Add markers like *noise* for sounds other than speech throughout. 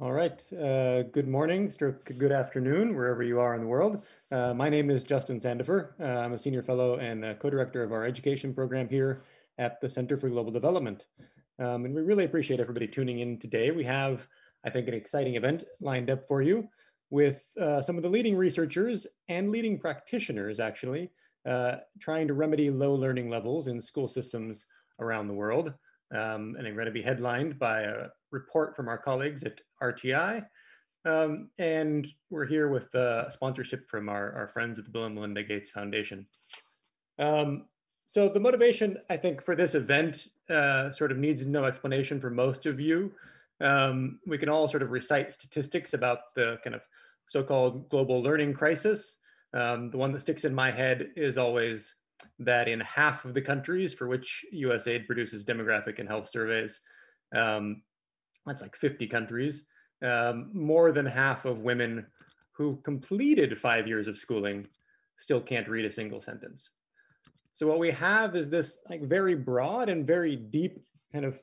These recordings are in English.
All right. Uh, good morning, stroke good afternoon, wherever you are in the world. Uh, my name is Justin Sandefur. Uh, I'm a senior fellow and co-director of our education program here at the Center for Global Development. Um, and we really appreciate everybody tuning in today. We have, I think, an exciting event lined up for you with uh, some of the leading researchers and leading practitioners, actually, uh, trying to remedy low learning levels in school systems around the world. Um, and I'm going to be headlined by a report from our colleagues at RTI. Um, and we're here with uh, sponsorship from our, our friends at the Bill and Melinda Gates Foundation. Um, so the motivation, I think, for this event uh, sort of needs no explanation for most of you. Um, we can all sort of recite statistics about the kind of so-called global learning crisis. Um, the one that sticks in my head is always that in half of the countries for which USAID produces demographic and health surveys, um, that's like 50 countries, um, more than half of women who completed five years of schooling still can't read a single sentence. So what we have is this like very broad and very deep kind of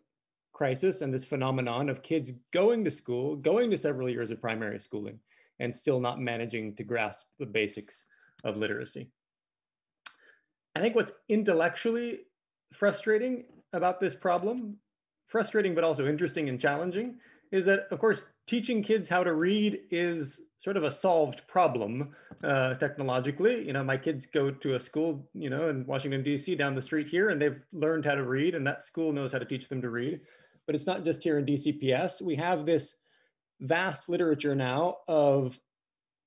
crisis and this phenomenon of kids going to school, going to several years of primary schooling, and still not managing to grasp the basics of literacy. I think what's intellectually frustrating about this problem, frustrating but also interesting and challenging, is that, of course, teaching kids how to read is sort of a solved problem uh, technologically. You know, my kids go to a school, you know, in Washington, D.C., down the street here, and they've learned how to read, and that school knows how to teach them to read. But it's not just here in DCPS. We have this vast literature now of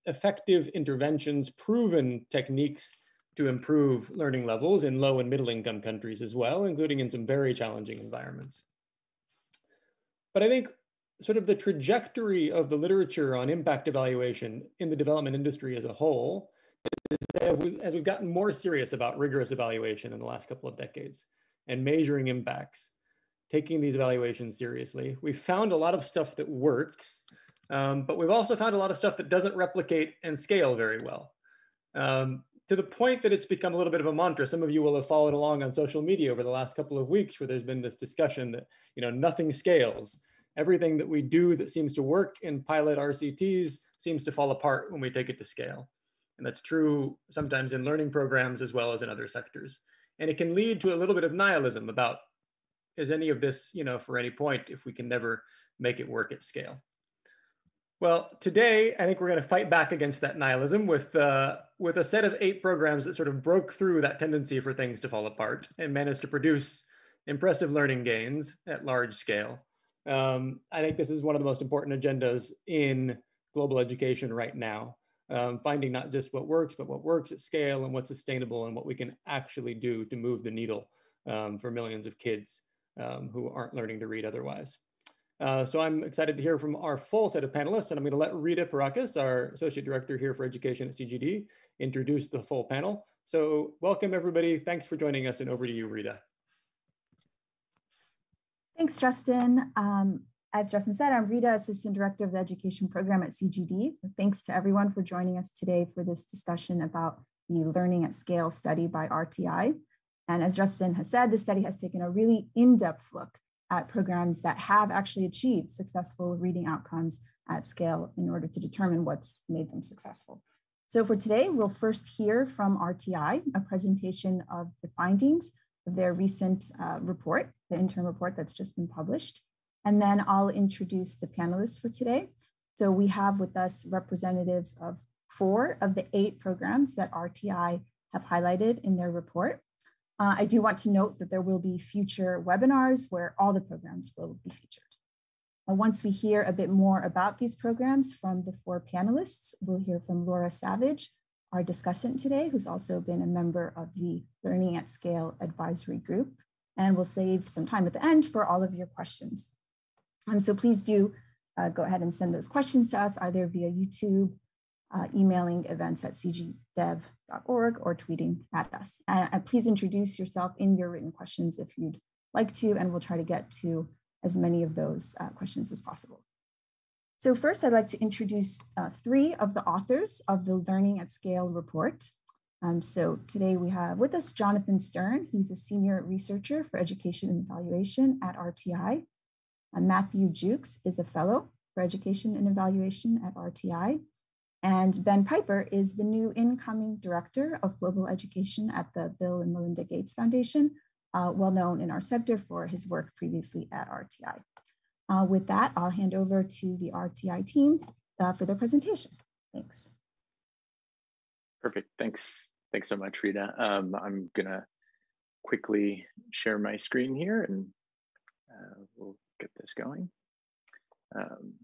effective interventions, proven techniques to improve learning levels in low and middle income countries as well, including in some very challenging environments. But I think sort of the trajectory of the literature on impact evaluation in the development industry as a whole is that as we've gotten more serious about rigorous evaluation in the last couple of decades and measuring impacts, taking these evaluations seriously, we've found a lot of stuff that works, um, but we've also found a lot of stuff that doesn't replicate and scale very well. Um, to the point that it's become a little bit of a mantra. Some of you will have followed along on social media over the last couple of weeks where there's been this discussion that, you know, nothing scales. Everything that we do that seems to work in pilot RCTs seems to fall apart when we take it to scale. And that's true sometimes in learning programs as well as in other sectors. And it can lead to a little bit of nihilism about is any of this, you know, for any point if we can never make it work at scale. Well, today I think we're going to fight back against that nihilism with uh, with a set of eight programs that sort of broke through that tendency for things to fall apart and managed to produce impressive learning gains at large scale. Um, I think this is one of the most important agendas in global education right now. Um, finding not just what works, but what works at scale and what's sustainable and what we can actually do to move the needle um, for millions of kids um, who aren't learning to read otherwise. Uh, so I'm excited to hear from our full set of panelists, and I'm going to let Rita Perakis, our Associate Director here for Education at CGD, introduce the full panel. So welcome everybody. Thanks for joining us, and over to you, Rita. Thanks, Justin. Um, as Justin said, I'm Rita, Assistant Director of the Education Program at CGD. So thanks to everyone for joining us today for this discussion about the Learning at Scale study by RTI. And as Justin has said, the study has taken a really in-depth look at programs that have actually achieved successful reading outcomes at scale in order to determine what's made them successful. So for today, we'll first hear from RTI, a presentation of the findings of their recent uh, report, the interim report that's just been published. And then I'll introduce the panelists for today. So we have with us representatives of four of the eight programs that RTI have highlighted in their report. Uh, I do want to note that there will be future webinars where all the programs will be featured. Uh, once we hear a bit more about these programs from the four panelists, we'll hear from Laura Savage, our discussant today, who's also been a member of the Learning at Scale Advisory Group. And we'll save some time at the end for all of your questions. Um, so please do uh, go ahead and send those questions to us either via YouTube uh, emailing events at cgdev.org or tweeting at us. And please introduce yourself in your written questions if you'd like to, and we'll try to get to as many of those uh, questions as possible. So first, I'd like to introduce uh, three of the authors of the Learning at Scale report. Um, so today we have with us Jonathan Stern. He's a senior researcher for education and evaluation at RTI. Uh, Matthew Jukes is a fellow for Education and Evaluation at RTI. And Ben Piper is the new incoming Director of Global Education at the Bill and Melinda Gates Foundation, uh, well known in our sector for his work previously at RTI. Uh, with that, I'll hand over to the RTI team uh, for their presentation. Thanks. Perfect. Thanks. Thanks so much, Rita. Um, I'm gonna quickly share my screen here and uh, we'll get this going. Um,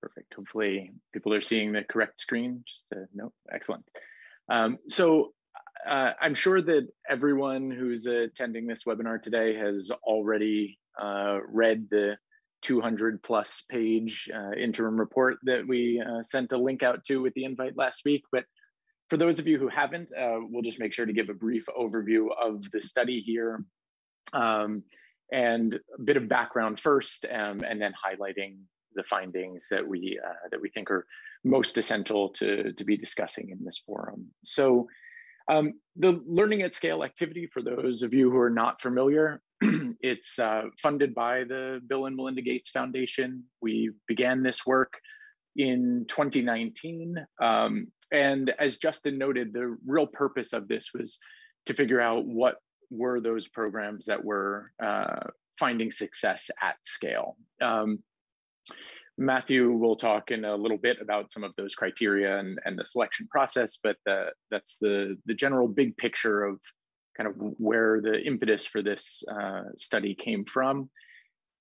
perfect. Hopefully people are seeing the correct screen. Just a note, excellent. Um, so uh, I'm sure that everyone who's attending this webinar today has already uh, read the 200 plus page uh, interim report that we uh, sent a link out to with the invite last week. But for those of you who haven't, uh, we'll just make sure to give a brief overview of the study here um, and a bit of background first, um, and then highlighting the findings that we uh, that we think are most essential to, to be discussing in this forum. So um, the Learning at Scale activity, for those of you who are not familiar, *clears throat* it's uh, funded by the Bill and Melinda Gates Foundation. We began this work in 2019. Um, and as Justin noted, the real purpose of this was to figure out what were those programs that were uh, finding success at scale. Um, Matthew will talk in a little bit about some of those criteria and, and the selection process, but the, that's the, the general big picture of kind of where the impetus for this uh, study came from.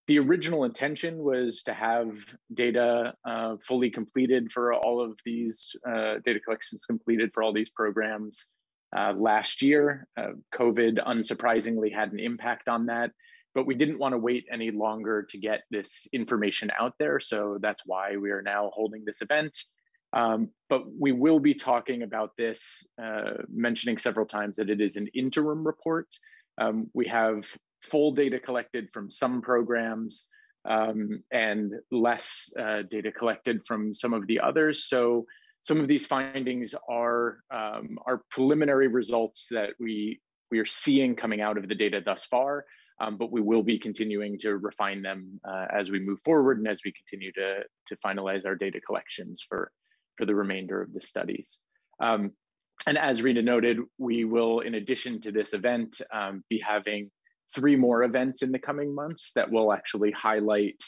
The original intention was to have data uh, fully completed for all of these uh, data collections completed for all these programs uh, last year. Uh, COVID unsurprisingly had an impact on that but we didn't want to wait any longer to get this information out there. So that's why we are now holding this event. Um, but we will be talking about this, uh, mentioning several times that it is an interim report. Um, we have full data collected from some programs um, and less uh, data collected from some of the others. So some of these findings are, um, are preliminary results that we, we are seeing coming out of the data thus far um, but we will be continuing to refine them uh, as we move forward and as we continue to, to finalize our data collections for, for the remainder of the studies. Um, and as Rita noted, we will, in addition to this event, um, be having three more events in the coming months that will actually highlight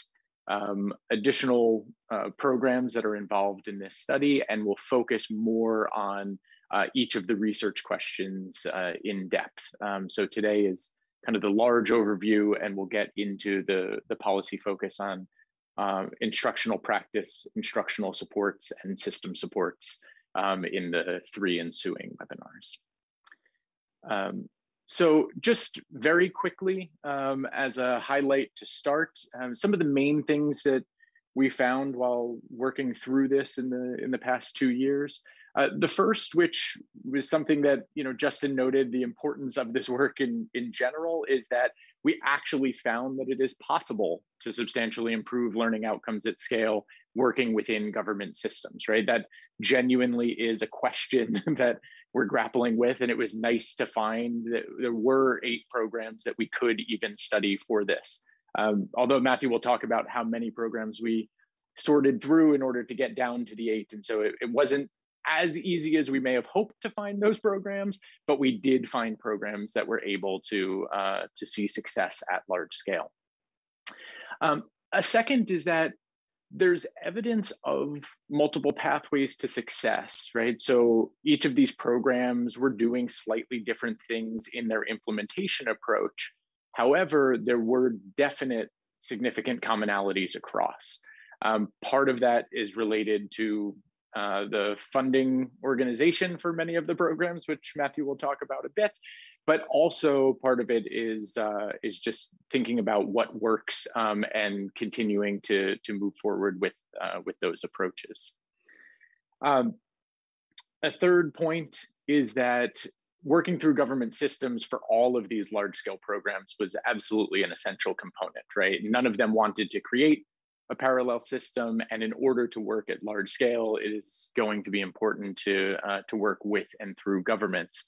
um, additional uh, programs that are involved in this study and will focus more on uh, each of the research questions uh, in depth. Um, so today is kind of the large overview and we'll get into the, the policy focus on um, instructional practice, instructional supports, and system supports um, in the three ensuing webinars. Um, so just very quickly, um, as a highlight to start, um, some of the main things that we found while working through this in the in the past two years uh, the first, which was something that you know Justin noted the importance of this work in in general, is that we actually found that it is possible to substantially improve learning outcomes at scale working within government systems. Right, that genuinely is a question *laughs* that we're grappling with, and it was nice to find that there were eight programs that we could even study for this. Um, although Matthew will talk about how many programs we sorted through in order to get down to the eight. And so it, it wasn't as easy as we may have hoped to find those programs, but we did find programs that were able to, uh, to see success at large scale. Um, a second is that there's evidence of multiple pathways to success, right? So each of these programs were doing slightly different things in their implementation approach. However, there were definite significant commonalities across. Um, part of that is related to uh, the funding organization for many of the programs, which Matthew will talk about a bit. But also part of it is uh, is just thinking about what works um, and continuing to to move forward with uh, with those approaches. Um, a third point is that working through government systems for all of these large scale programs was absolutely an essential component, right? None of them wanted to create a parallel system. And in order to work at large scale, it is going to be important to, uh, to work with and through governments.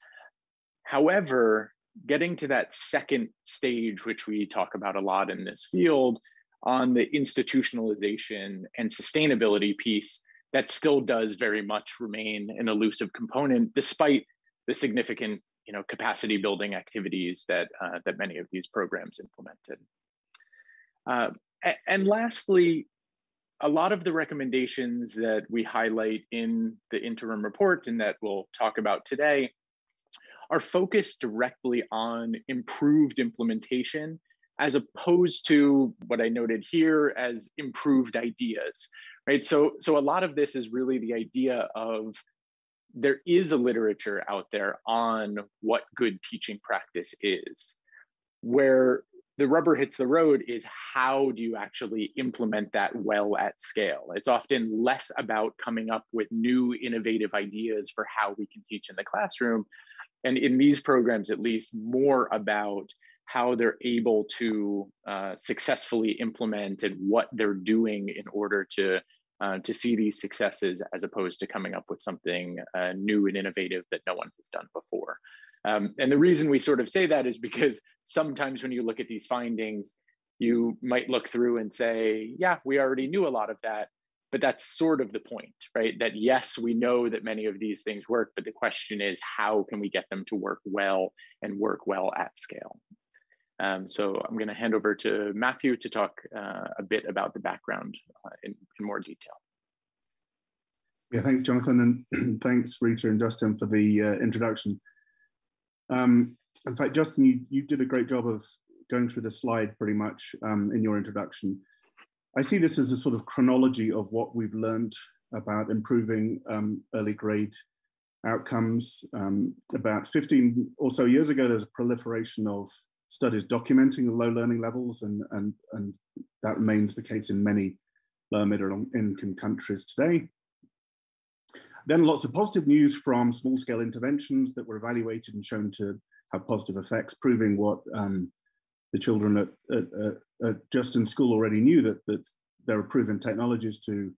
However, getting to that second stage, which we talk about a lot in this field, on the institutionalization and sustainability piece, that still does very much remain an elusive component, despite the significant you know, capacity building activities that, uh, that many of these programs implemented. Uh, and lastly, a lot of the recommendations that we highlight in the interim report and that we'll talk about today are focused directly on improved implementation as opposed to what I noted here as improved ideas, right? So, so a lot of this is really the idea of there is a literature out there on what good teaching practice is. Where the rubber hits the road is how do you actually implement that well at scale? It's often less about coming up with new innovative ideas for how we can teach in the classroom. And in these programs, at least, more about how they're able to uh, successfully implement and what they're doing in order to uh, to see these successes as opposed to coming up with something uh, new and innovative that no one has done before. Um, and the reason we sort of say that is because sometimes when you look at these findings, you might look through and say, yeah, we already knew a lot of that. But that's sort of the point, right? That yes, we know that many of these things work, but the question is, how can we get them to work well and work well at scale? Um, so I'm going to hand over to Matthew to talk uh, a bit about the background uh, in, in, more detail. Yeah, thanks, Jonathan, and *clears throat* thanks, Rita and Justin, for the uh, introduction. Um, in fact, Justin, you, you did a great job of going through the slide pretty much um, in your introduction. I see this as a sort of chronology of what we've learned about improving um, early grade outcomes. Um, about 15 or so years ago, there's a proliferation of studies documenting low learning levels, and, and, and that remains the case in many low middle income countries today. Then lots of positive news from small scale interventions that were evaluated and shown to have positive effects, proving what um, the children at, at, at, Justin School already knew that, that there are proven technologies to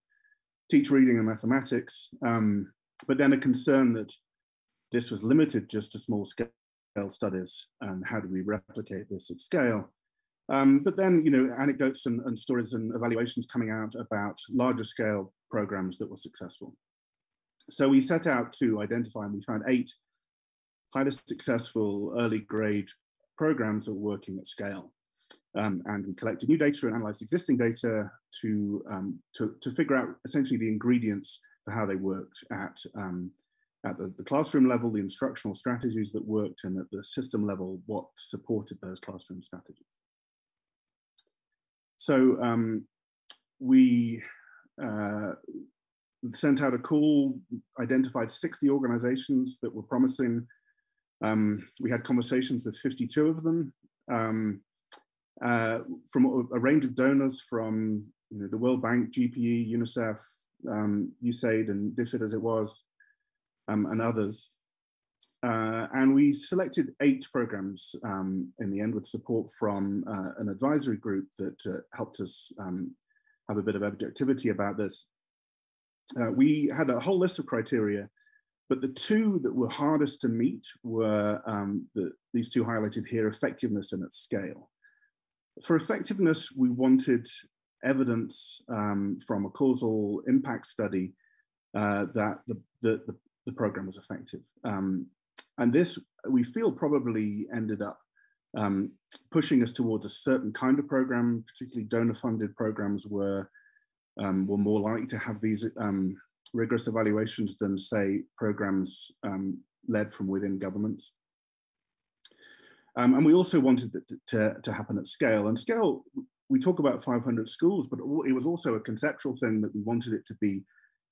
teach reading and mathematics, um, but then a concern that this was limited just to small scale studies and how do we replicate this at scale. Um, but then, you know, anecdotes and, and, stories and evaluations coming out about larger scale programs that were successful. So we set out to identify and we found eight highly successful early grade programs that were working at scale. Um, and we collected new data and analyzed existing data to, um, to, to, figure out essentially the ingredients for how they worked at um, at the, the, classroom level, the instructional strategies that worked, and at the system level, what supported those classroom strategies. So um, we uh, sent out a call, identified 60 organizations that were promising. Um, we had conversations with 52 of them um, uh, from a, a, range of donors from you know, the World Bank, GPE, UNICEF, um, USAID, and DFID as it was, um, and others. Uh, and we selected eight programs um, in the end with support from uh, an advisory group that uh, helped us um, have a bit of objectivity about this. Uh, we had a whole list of criteria, but the two that were hardest to meet were um, the, these two highlighted here, effectiveness and at scale. For effectiveness, we wanted evidence um, from a causal impact study uh, that the, the, the, program was effective. Um, and this, we feel, probably ended up um, pushing us towards a certain kind of program, particularly donor-funded programs were, um, were more likely to have these um, rigorous evaluations than, say, programs um, led from within governments. Um, and we also wanted it to, to, happen at scale. And scale, we talk about 500 schools, but it was also a conceptual thing that we wanted it to be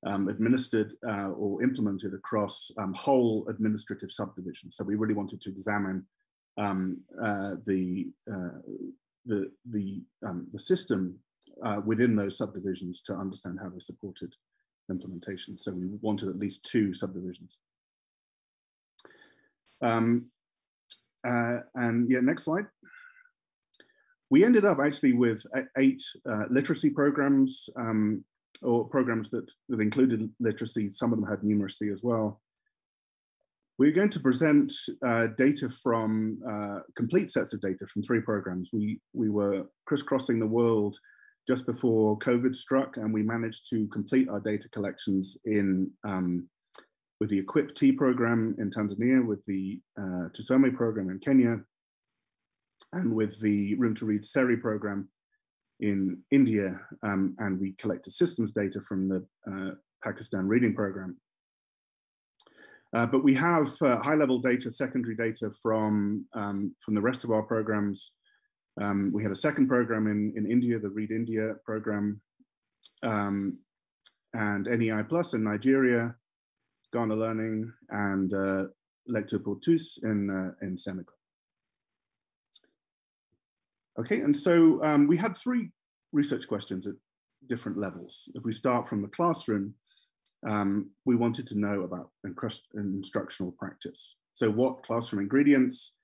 um, administered uh, or implemented across um, whole administrative subdivisions. So we really wanted to examine um, uh, the, uh, the, the, um, the system uh, within those subdivisions to understand how they supported implementation. So we wanted at least two subdivisions. Um, uh, and yeah, next slide. we ended up actually with eight uh, literacy programs um, or programs that, that included literacy. Some of them had numeracy as well. We're going to present uh, data from uh, complete sets of data from three programs. We, we were crisscrossing the world just before COVID struck, and we managed to complete our data collections in um, with the Equip T program in Tanzania, with the uh, Tusome program in Kenya, and with the Room to Read SERI program in India. Um, and we collected systems data from the uh, Pakistan reading program. Uh, but we have uh, high-level data, secondary data from, um, from the rest of our programs. Um, we had a second program in, in India, the Read India program, um, and NEI Plus in Nigeria, Ghana Learning, and uh, Lecture pour tous in, uh, in Senegal. Okay, and so um, we had three research questions at different levels. If we start from the classroom, um, we wanted to know about instructional practice. So what classroom ingredients,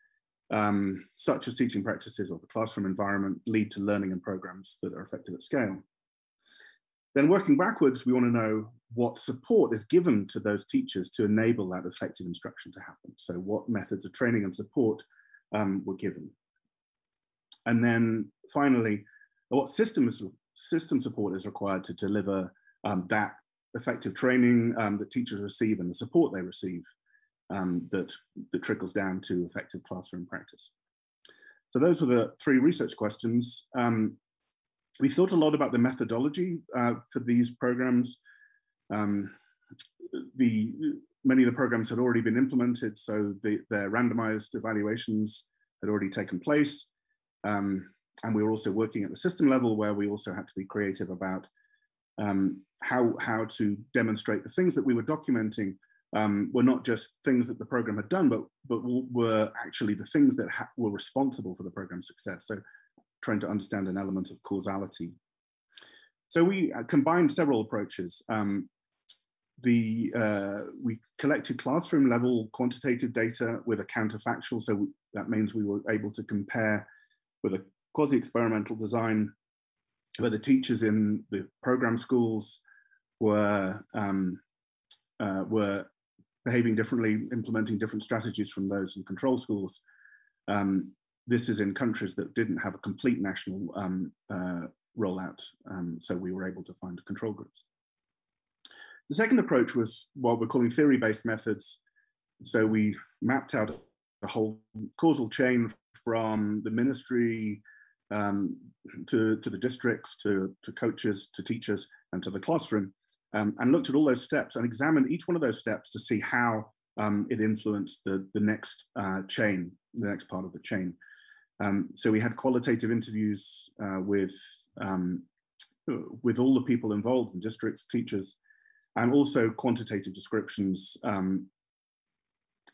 um, such as teaching practices or the classroom environment, lead to learning and programs that are effective at scale. Then working backwards, we want to know what support is given to those teachers to enable that effective instruction to happen. So what methods of training and support um, were given. And then finally, what system, system support is required to deliver um, that effective training um, that teachers receive and the support they receive um, that, that trickles down to effective classroom practice. So those were the three research questions. Um, we thought a lot about the methodology uh, for these programs. Um, the many of the programs had already been implemented, so the, their randomized evaluations had already taken place. Um, and we were also working at the system level where we also had to be creative about um, how, how to demonstrate the things that we were documenting um, were not just things that the program had done, but, but were actually the things that were responsible for the program's success. So trying to understand an element of causality. So we uh, combined several approaches. Um, the uh, we collected classroom level quantitative data with a counterfactual. So that means we were able to compare with a quasi-experimental design where the teachers in the program schools were um, uh, were behaving differently, implementing different strategies from those in control schools. Um, this is in countries that didn't have a complete national um, uh, rollout, um, so we were able to find control groups. The second approach was what we're calling theory-based methods. So we mapped out a whole causal chain from the ministry um, to, to the districts, to, to coaches, to teachers, and to the classroom, um, and looked at all those steps and examined each one of those steps to see how um, it influenced the, the next uh, chain, the next part of the chain. Um, so we had qualitative interviews uh, with, um, with all the people involved, in districts, teachers, and also quantitative descriptions um,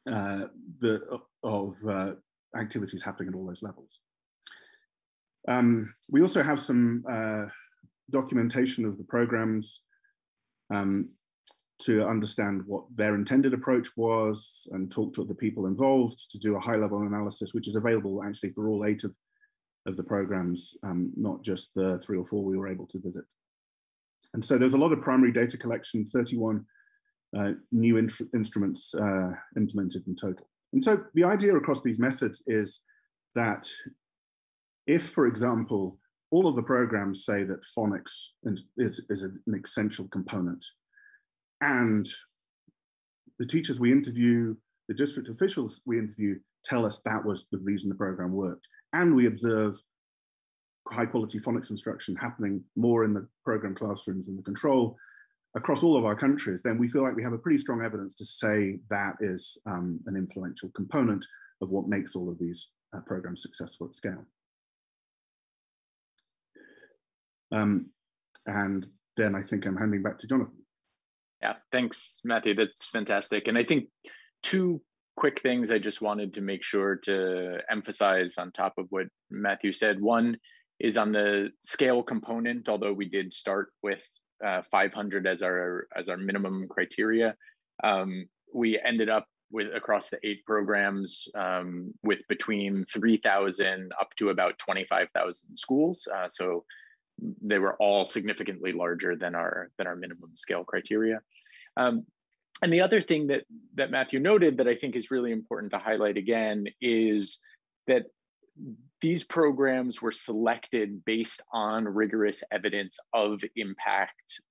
uh, the, of uh, activities happening at all those levels. Um, we also have some uh, documentation of the programs um, to understand what their intended approach was and talk to the people involved to do a high level analysis, which is available actually for all eight of, of the programs, um, not just the three or four we were able to visit. And so there's a lot of primary data collection, 31 uh, new instruments uh, implemented in total. And so the idea across these methods is that if, for example, all of the programs say that phonics is, is an essential component, and the teachers we interview, the district officials we interview tell us that was the reason the program worked, and we observe high quality phonics instruction happening more in the program classrooms and the control across all of our countries, then we feel like we have a pretty strong evidence to say that is um, an influential component of what makes all of these uh, programs successful at scale. Um, and then I think I'm handing back to Jonathan. Yeah, thanks, Matthew. That's fantastic. And I think two quick things I just wanted to make sure to emphasize on top of what Matthew said. One is on the scale component, although we did start with uh, 500 as our as our minimum criteria. Um, we ended up with across the eight programs um, with between 3,000 up to about 25,000 schools. Uh, so they were all significantly larger than our than our minimum scale criteria. Um, and the other thing that that Matthew noted that I think is really important to highlight again is that these programs were selected based on rigorous evidence of impact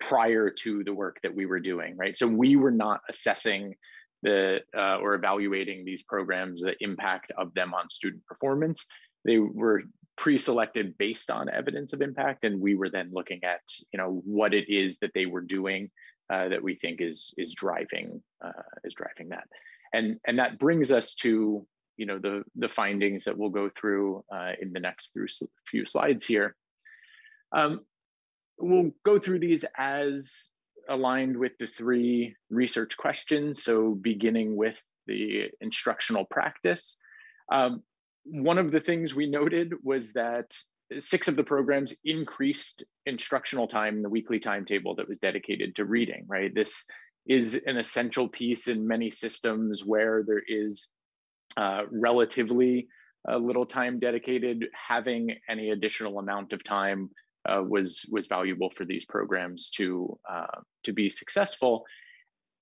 prior to the work that we were doing, right? So we were not assessing the uh, or evaluating these programs, the impact of them on student performance. They were pre-selected based on evidence of impact, and we were then looking at, you know, what it is that they were doing uh, that we think is is driving uh, is driving that, and and that brings us to you know the the findings that we'll go through uh, in the next through few slides here. Um, we'll go through these as aligned with the three research questions. So beginning with the instructional practice. Um, one of the things we noted was that six of the programs increased instructional time in the weekly timetable that was dedicated to reading, right? This is an essential piece in many systems where there is uh, relatively uh, little time dedicated. Having any additional amount of time uh, was was valuable for these programs to uh, to be successful.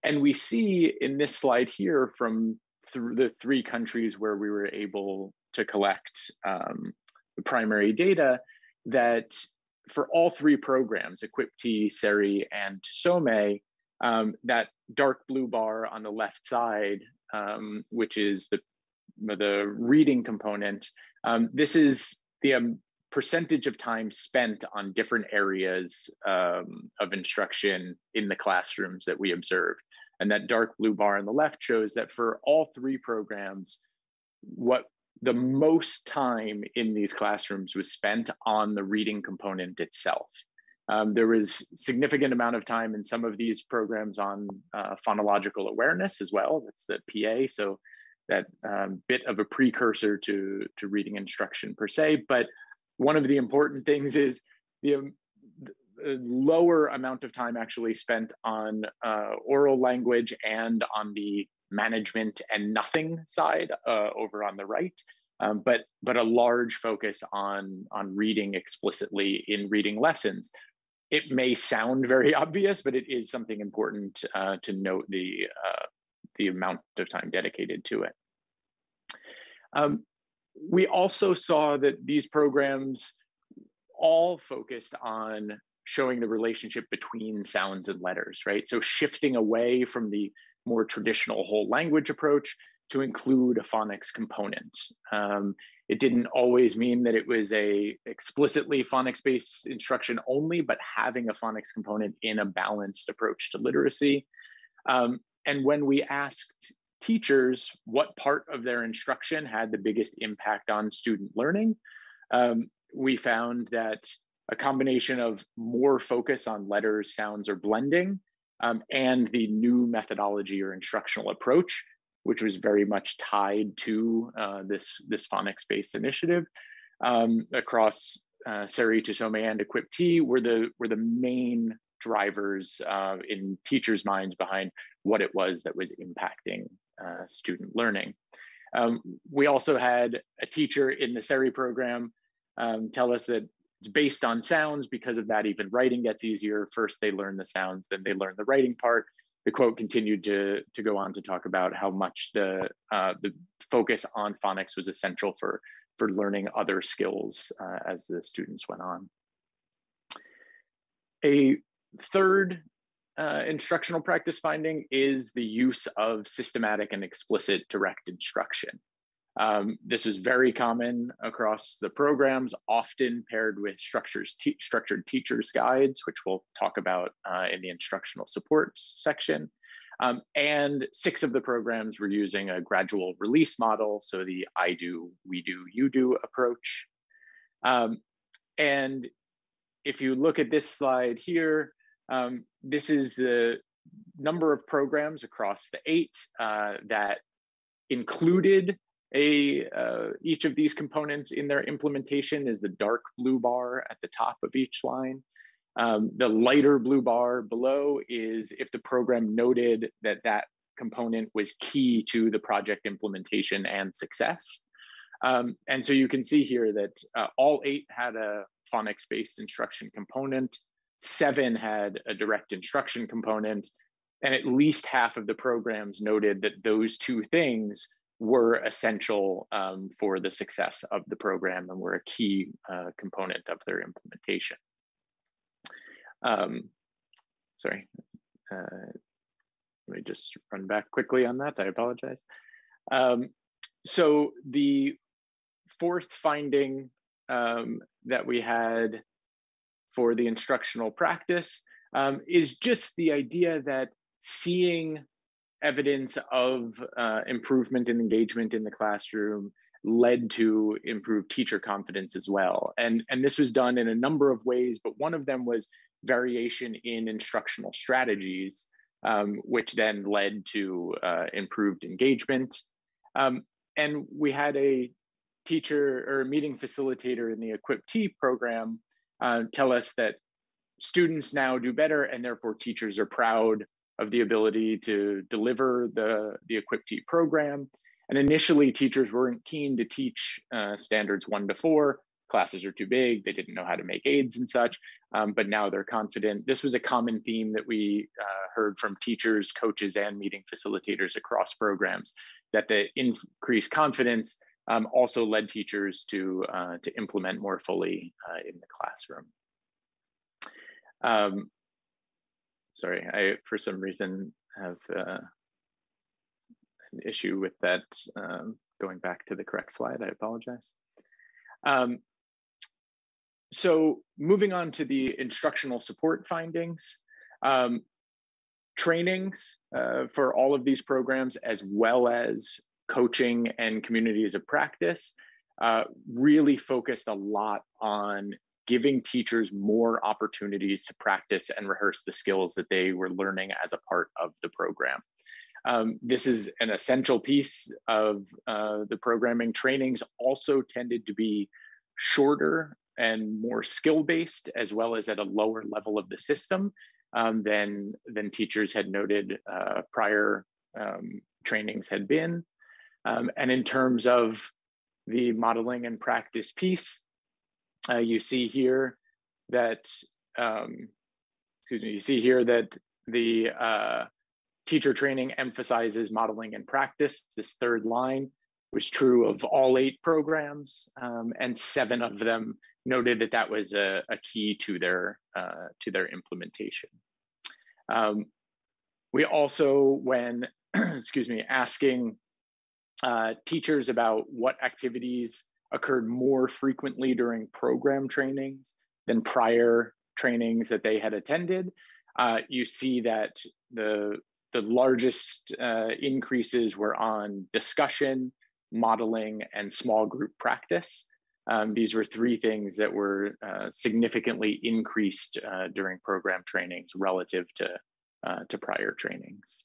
And we see in this slide here from th- the three countries where we were able to collect um, the primary data that for all three programs, EquipT, SERI, and Tusome, um, that dark blue bar on the left side, um, which is the, the reading component, um, this is the um, percentage of time spent on different areas um, of instruction in the classrooms that we observed. And that dark blue bar on the left shows that for all three programs, what the most time in these classrooms was spent on the reading component itself. Um, there was significant amount of time in some of these programs on uh, phonological awareness as well. That's the PA, so that um, bit of a precursor to, to reading instruction per se. But one of the important things is the, um, lower amount of time actually spent on uh, oral language and on the management and nothing side uh, over on the right, um, but but a large focus on on reading explicitly in reading lessons. It may sound very *laughs* obvious, but it is something important uh, to note the uh, the amount of time dedicated to it. Um, we also saw that these programs all focused on showing the relationship between sounds and letters, right? So shifting away from the more traditional whole language approach to include a phonics component. Um, it didn't always mean that it was a explicitly phonics-based instruction only, but having a phonics component in a balanced approach to literacy. Um, and when we asked teachers what part of their instruction had the biggest impact on student learning, um, we found that a combination of more focus on letters, sounds, or blending, um, and the new methodology or instructional approach, which was very much tied to uh, this, this phonics-based initiative um, across uh, SERI, Tusome, and EquipT were the, were the main drivers uh, in teachers' minds behind what it was that was impacting uh, student learning. Um, we also had a teacher in the SERI program um, tell us that it's based on sounds because of that even writing gets easier. First they learn the sounds, then they learn the writing part. The quote continued to, to go on to talk about how much the, uh, the focus on phonics was essential for, for learning other skills uh, as the students went on. A third uh, instructional practice finding is the use of systematic and explicit direct instruction. Um, this is very common across the programs, often paired with structures te structured teachers guides, which we'll talk about uh, in the instructional support section. Um, and six of the programs were using a gradual release model, so the I do, we do, you do approach. Um, and if you look at this slide here, um, this is the number of programs across the eight uh, that included a uh, each of these components in their implementation is the dark blue bar at the top of each line. Um, the lighter blue bar below is if the program noted that that component was key to the project implementation and success. Um, and so you can see here that uh, all eight had a phonics-based instruction component, seven had a direct instruction component, and at least half of the programs noted that those two things were essential um, for the success of the program and were a key uh, component of their implementation. Um, sorry, uh, let me just run back quickly on that, I apologize. Um, so the fourth finding um, that we had for the instructional practice um, is just the idea that seeing evidence of uh, improvement in engagement in the classroom led to improved teacher confidence as well. And, and this was done in a number of ways, but one of them was variation in instructional strategies, um, which then led to uh, improved engagement. Um, and we had a teacher or a meeting facilitator in the EquipT program uh, tell us that students now do better and therefore teachers are proud of the ability to deliver the, the EquipT program. And initially teachers weren't keen to teach uh, standards one to four, classes are too big, they didn't know how to make aids and such, um, but now they're confident. This was a common theme that we uh, heard from teachers, coaches, and meeting facilitators across programs, that the increased confidence um, also led teachers to, uh, to implement more fully uh, in the classroom. Um, sorry, I, for some reason, have uh, an issue with that um, going back to the correct slide, I apologize. Um, so moving on to the instructional support findings, um, trainings uh, for all of these programs, as well as coaching and communities of practice, uh, really focused a lot on giving teachers more opportunities to practice and rehearse the skills that they were learning as a part of the program. Um, this is an essential piece of uh, the programming. Trainings also tended to be shorter and more skill-based, as well as at a lower level of the system um, than, than teachers had noted uh, prior um, trainings had been. Um, and in terms of the modeling and practice piece, uh, you see here that, um, excuse me, you see here that the uh, teacher training emphasizes modeling and practice. This third line was true of all eight programs, um, and seven of them noted that that was a, a key to their uh, to their implementation. Um, we also, when *clears throat* excuse me, asking uh, teachers about what activities occurred more frequently during program trainings than prior trainings that they had attended. Uh, you see that the, the largest uh, increases were on discussion, modeling, and small group practice. Um, these were three things that were uh, significantly increased uh, during program trainings relative to, uh, to prior trainings.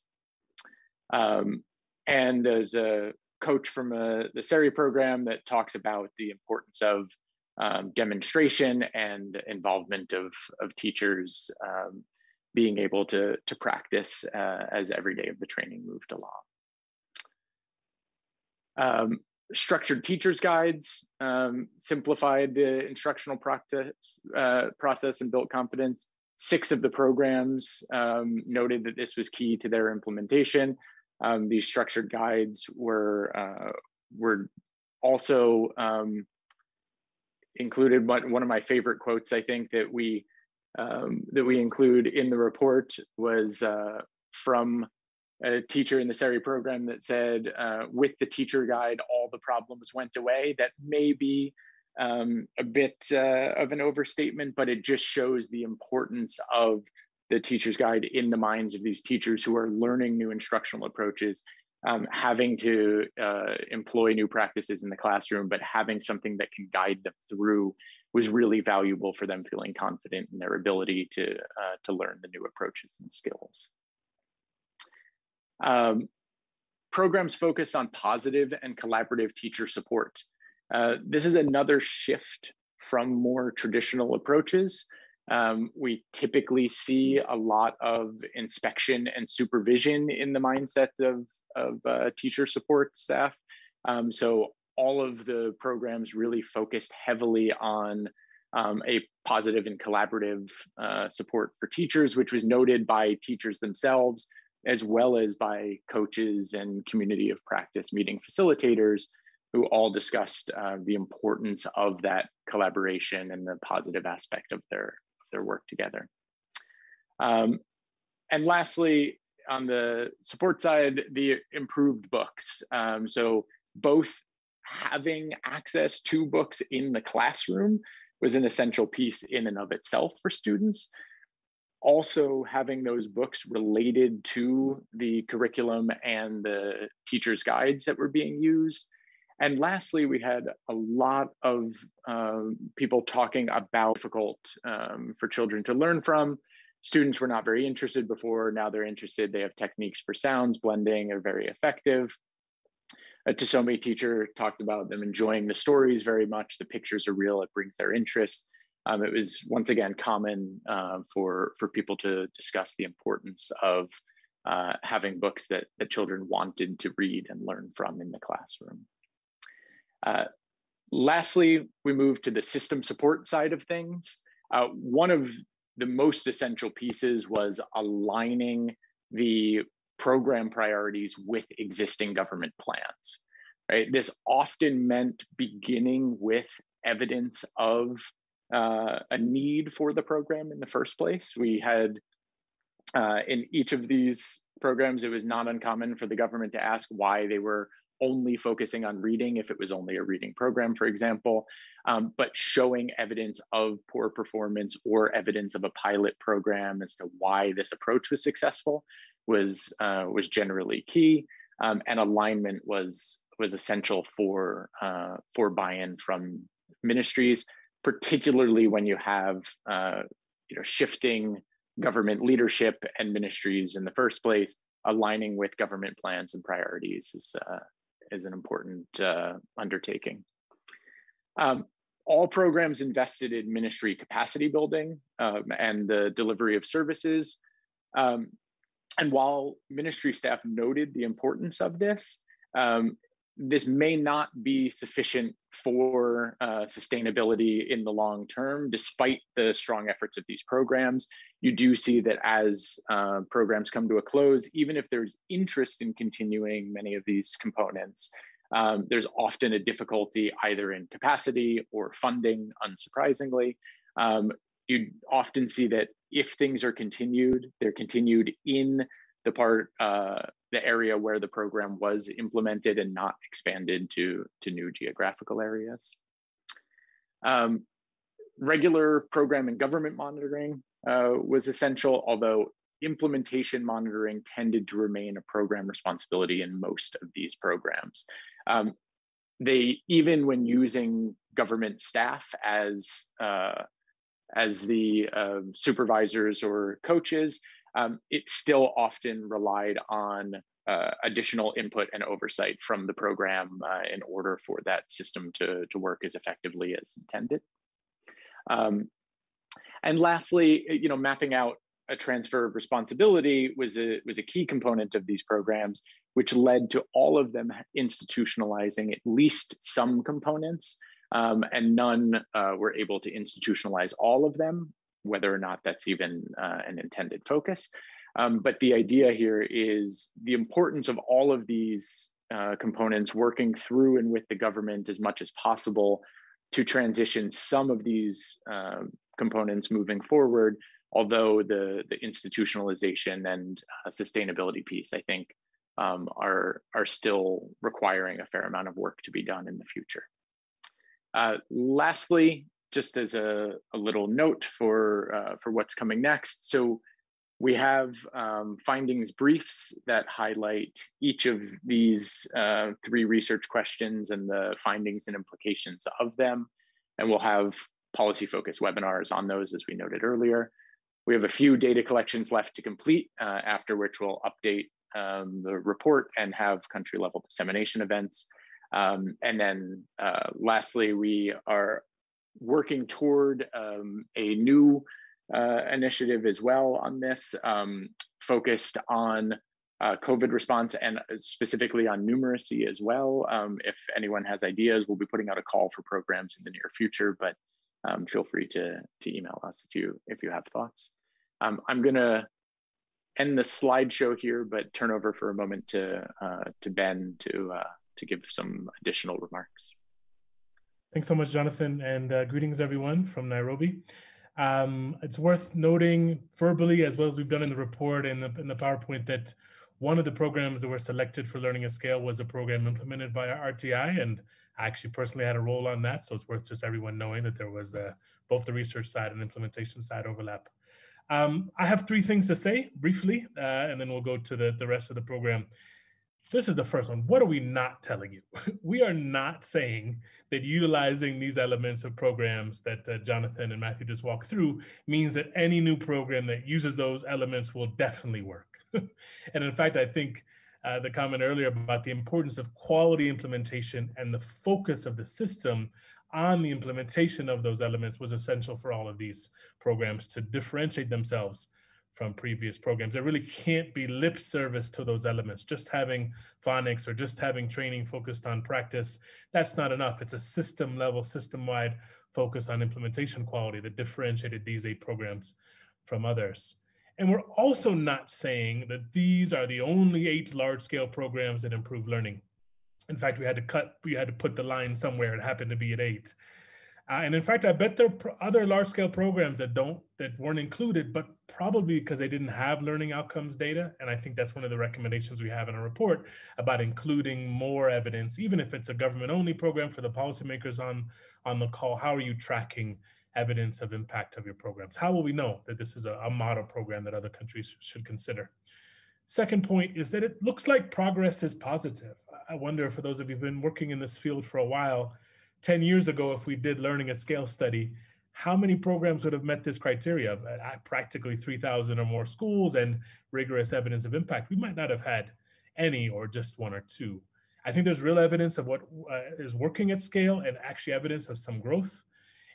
Um, and there's a coach from a, the SERI program that talks about the importance of um, demonstration and involvement of, of teachers um, being able to, to practice uh, as every day of the training moved along. Um, structured teachers guides um, simplified the instructional practice, uh, process and built confidence. Six of the programs um, noted that this was key to their implementation. Um, these structured guides were uh, were also um, included. One, one of my favorite quotes, I think, that we um, that we include in the report was uh, from a teacher in the SERI program that said, uh, "With the teacher guide, all the problems went away." That may be um, a bit uh, of an overstatement, but it just shows the importance of the teacher's guide in the minds of these teachers who are learning new instructional approaches, um, having to uh, employ new practices in the classroom, but having something that can guide them through was really valuable for them feeling confident in their ability to, uh, to learn the new approaches and skills. Um, programs focus on positive and collaborative teacher support. Uh, this is another shift from more traditional approaches Um, we typically see a lot of inspection and supervision in the mindset of, of uh, teacher support staff. Um, so all of the programs really focused heavily on um, a positive and collaborative uh, support for teachers, which was noted by teachers themselves, as well as by coaches and community of practice meeting facilitators who all discussed uh, the importance of that collaboration and the positive aspect of their, their work together. Um, and lastly, on the support side, the improved books. Um, so both having access to books in the classroom was an essential piece in and of itself for students. Also having those books related to the curriculum and the teacher's guides that were being used. And lastly, we had a lot of um, people talking about difficult um, for children to learn from. Students were not very interested before, now they're interested. They have techniques for sounds blending are very effective a Tusome teacher talked about them enjoying the stories very much. The pictures are real, it brings their interest. Um, it was once again common uh, for, for people to discuss the importance of uh, having books that, that children wanted to read and learn from in the classroom. Uh, lastly, we move to the system support side of things. Uh, one of the most essential pieces was aligning the program priorities with existing government plans. Right? This often meant beginning with evidence of uh, a need for the program in the first place. We had uh, in each of these programs, it was not uncommon for the government to ask why they were only focusing on reading if it was only a reading program, for example, um, but showing evidence of poor performance or evidence of a pilot program as to why this approach was successful was uh, was generally key, um, and alignment was was essential for uh, for buy-in from ministries, particularly when you have uh, you know shifting government leadership and ministries in the first place. Aligning with government plans and priorities is uh, is an important uh, undertaking. Um, all programs invested in ministry capacity building um, and the delivery of services. Um, and while ministry staff noted the importance of this, um, this may not be sufficient for uh, sustainability in the long term, despite the strong efforts of these programs. You do see that as uh, programs come to a close, even if there's interest in continuing many of these components, um, there's often a difficulty either in capacity or funding, unsurprisingly. Um, you often see that if things are continued, they're continued in the part, uh, the area where the program was implemented and not expanded to, to new geographical areas. Um, regular program and government monitoring uh, was essential, although implementation monitoring tended to remain a program responsibility in most of these programs. Um, they, even when using government staff as uh, as the uh, supervisors or coaches, um, it still often relied on uh, additional input and oversight from the program uh, in order for that system to, to work as effectively as intended. Um, and lastly, you know, mapping out a transfer of responsibility was a, was a key component of these programs, which led to all of them institutionalizing at least some components um, and none uh, were able to institutionalize all of them, whether or not that's even uh, an intended focus. Um, but the idea here is the importance of all of these uh, components working through and with the government as much as possible to transition some of these uh, components moving forward, although the, the institutionalization and uh, sustainability piece, I think, um, are, are still requiring a fair amount of work to be done in the future. Uh, lastly, just as a, a little note for, uh, for what's coming next. So we have um, findings briefs that highlight each of these uh, three research questions and the findings and implications of them. And we'll have policy focused webinars on those as we noted earlier. We have a few data collections left to complete, uh, after which we'll update um, the report and have country level dissemination events. Um, and then uh, lastly, we are working toward um, a new uh, initiative as well on this, um, focused on uh, COVID response and specifically on numeracy as well. Um, if anyone has ideas, we'll be putting out a call for programs in the near future, but um, feel free to, to email us if you, if you have thoughts. Um, I'm gonna end the slideshow here, but turn over for a moment to, uh, to Ben to, uh, to give some additional remarks. Thanks so much, Jonathan, and uh, greetings everyone from Nairobi. Um, it's worth noting verbally, as well as we've done in the report and the, in the PowerPoint, that one of the programs that were selected for learning at scale was a program implemented by RTI, and I actually personally had a role on that. So it's worth just everyone knowing that there was a, both the research side and implementation side overlap. Um, I have three things to say briefly, uh, and then we'll go to the, the rest of the program. This is the first one. What are we not telling you? *laughs* we are not saying that utilizing these elements of programs that uh, Jonathan and Matthew just walked through means that any new program that uses those elements will definitely work. *laughs* and in fact, I think uh, the comment earlier about the importance of quality implementation and the focus of the system on the implementation of those elements was essential for all of these programs to differentiate themselves from previous programs. There really can't be lip service to those elements. Just having phonics or just having training focused on practice, that's not enough. It's a system level, system wide focus on implementation quality that differentiated these eight programs from others. And we're also not saying that these are the only eight large scale programs that improve learning. In fact, we had to cut, we had to put the line somewhere. It happened to be at eight. Uh, and in fact, I bet there are other large scale programs that don't, that weren't included, but probably because they didn't have learning outcomes data. And I think that's one of the recommendations we have in our report about including more evidence, even if it's a government only program for the policymakers on, on the call. How are you tracking evidence of impact of your programs? How will we know that this is a, a model program that other countries should consider? Second point is that it looks like progress is positive. I wonder for those of you who've been working in this field for a while, 10 years ago, if we did learning at scale study, how many programs would have met this criteria of uh, practically 3,000 or more schools and rigorous evidence of impact? We might not have had any or just one or two. I think there's real evidence of what uh, is working at scale and actually evidence of some growth.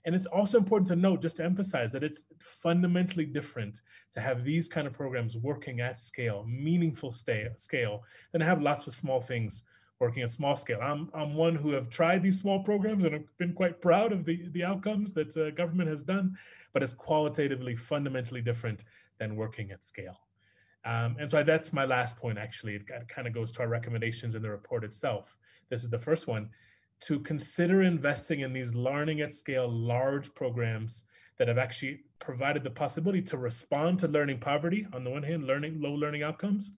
And it's also important to note, just to emphasize that it's fundamentally different to have these kind of programs working at scale, meaningful scale, than have lots of small things working at small scale. I'm, I'm one who have tried these small programs and have been quite proud of the, the outcomes that uh, government has done, but it's qualitatively fundamentally different than working at scale. Um, and so that's my last point, actually. It kind of goes to our recommendations in the report itself. This is the first one to consider investing in these learning at scale large programs that have actually provided the possibility to respond to learning poverty on the one hand learning low learning outcomes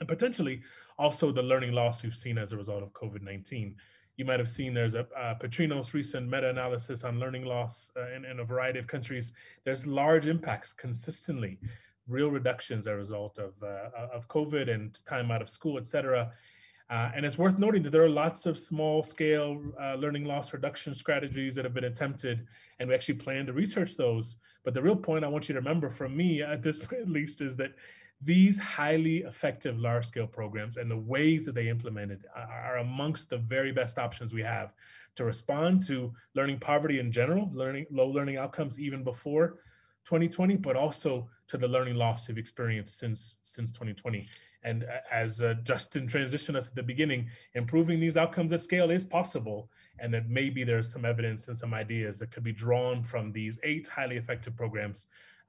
and potentially also the learning loss we've seen as a result of covid-19 you might have seen there's a uh, Patrinos recent meta-analysis on learning loss uh, in, in a variety of countries. There's large impacts consistently real reductions as a result of, uh, of covid and time out of school et cetera. Uh, and it's worth noting that there are lots of small scale uh, learning loss reduction strategies that have been attempted, and we actually plan to research those. But the real point I want you to remember from me, at this *laughs* point at least, is that these highly effective large scale programs and the ways that they implemented are amongst the very best options we have to respond to learning poverty in general, learning low learning outcomes even before 2020, but also to the learning loss we've experienced since since 2020. And as uh, Justin transitioned us at the beginning, improving these outcomes at scale is possible. And that maybe there's some evidence and some ideas that could be drawn from these eight highly effective programs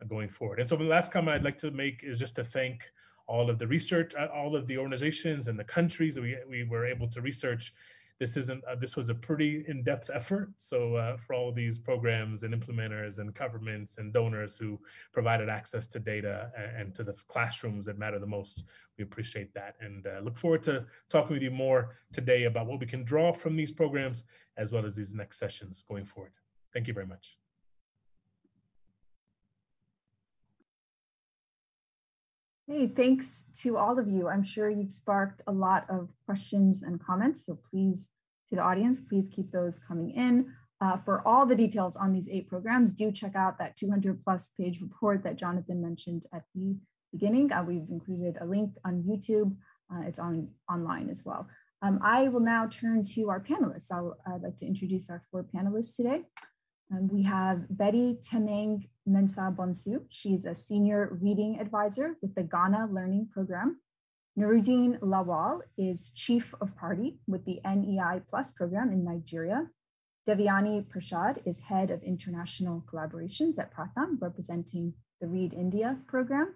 going forward. And so the last comment I'd like to make is just to thank all of the research, uh, all of the organizations and the countries that we, we were able to research. This isn't uh, this was a pretty in-depth effort. So uh, for all these programs and implementers and governments and donors who provided access to data and, and to the classrooms that matter the most we appreciate that. And uh, look forward to talking with you more today about what we can draw from these programs as well as these next sessions going forward. Thank you very much Hey, thanks to all of you. I'm sure you've sparked a lot of questions and comments. So please, to the audience, please keep those coming in. Uh, for all the details on these eight programs, do check out that 200 plus page report that Jonathan mentioned at the beginning. Uh, we've included a link on YouTube. Uh, it's on online as well. Um, I will now turn to our panelists. I'll, I'd like to introduce our four panelists today. Um, we have Betty Temeng Mensa Bonsu. She's a senior reading advisor with the Ghana Learning Program. Nuruddin Lawal is chief of party with the NEI Plus program in Nigeria. Devyani Pershad is head of international collaborations at Pratham, representing the Read India program.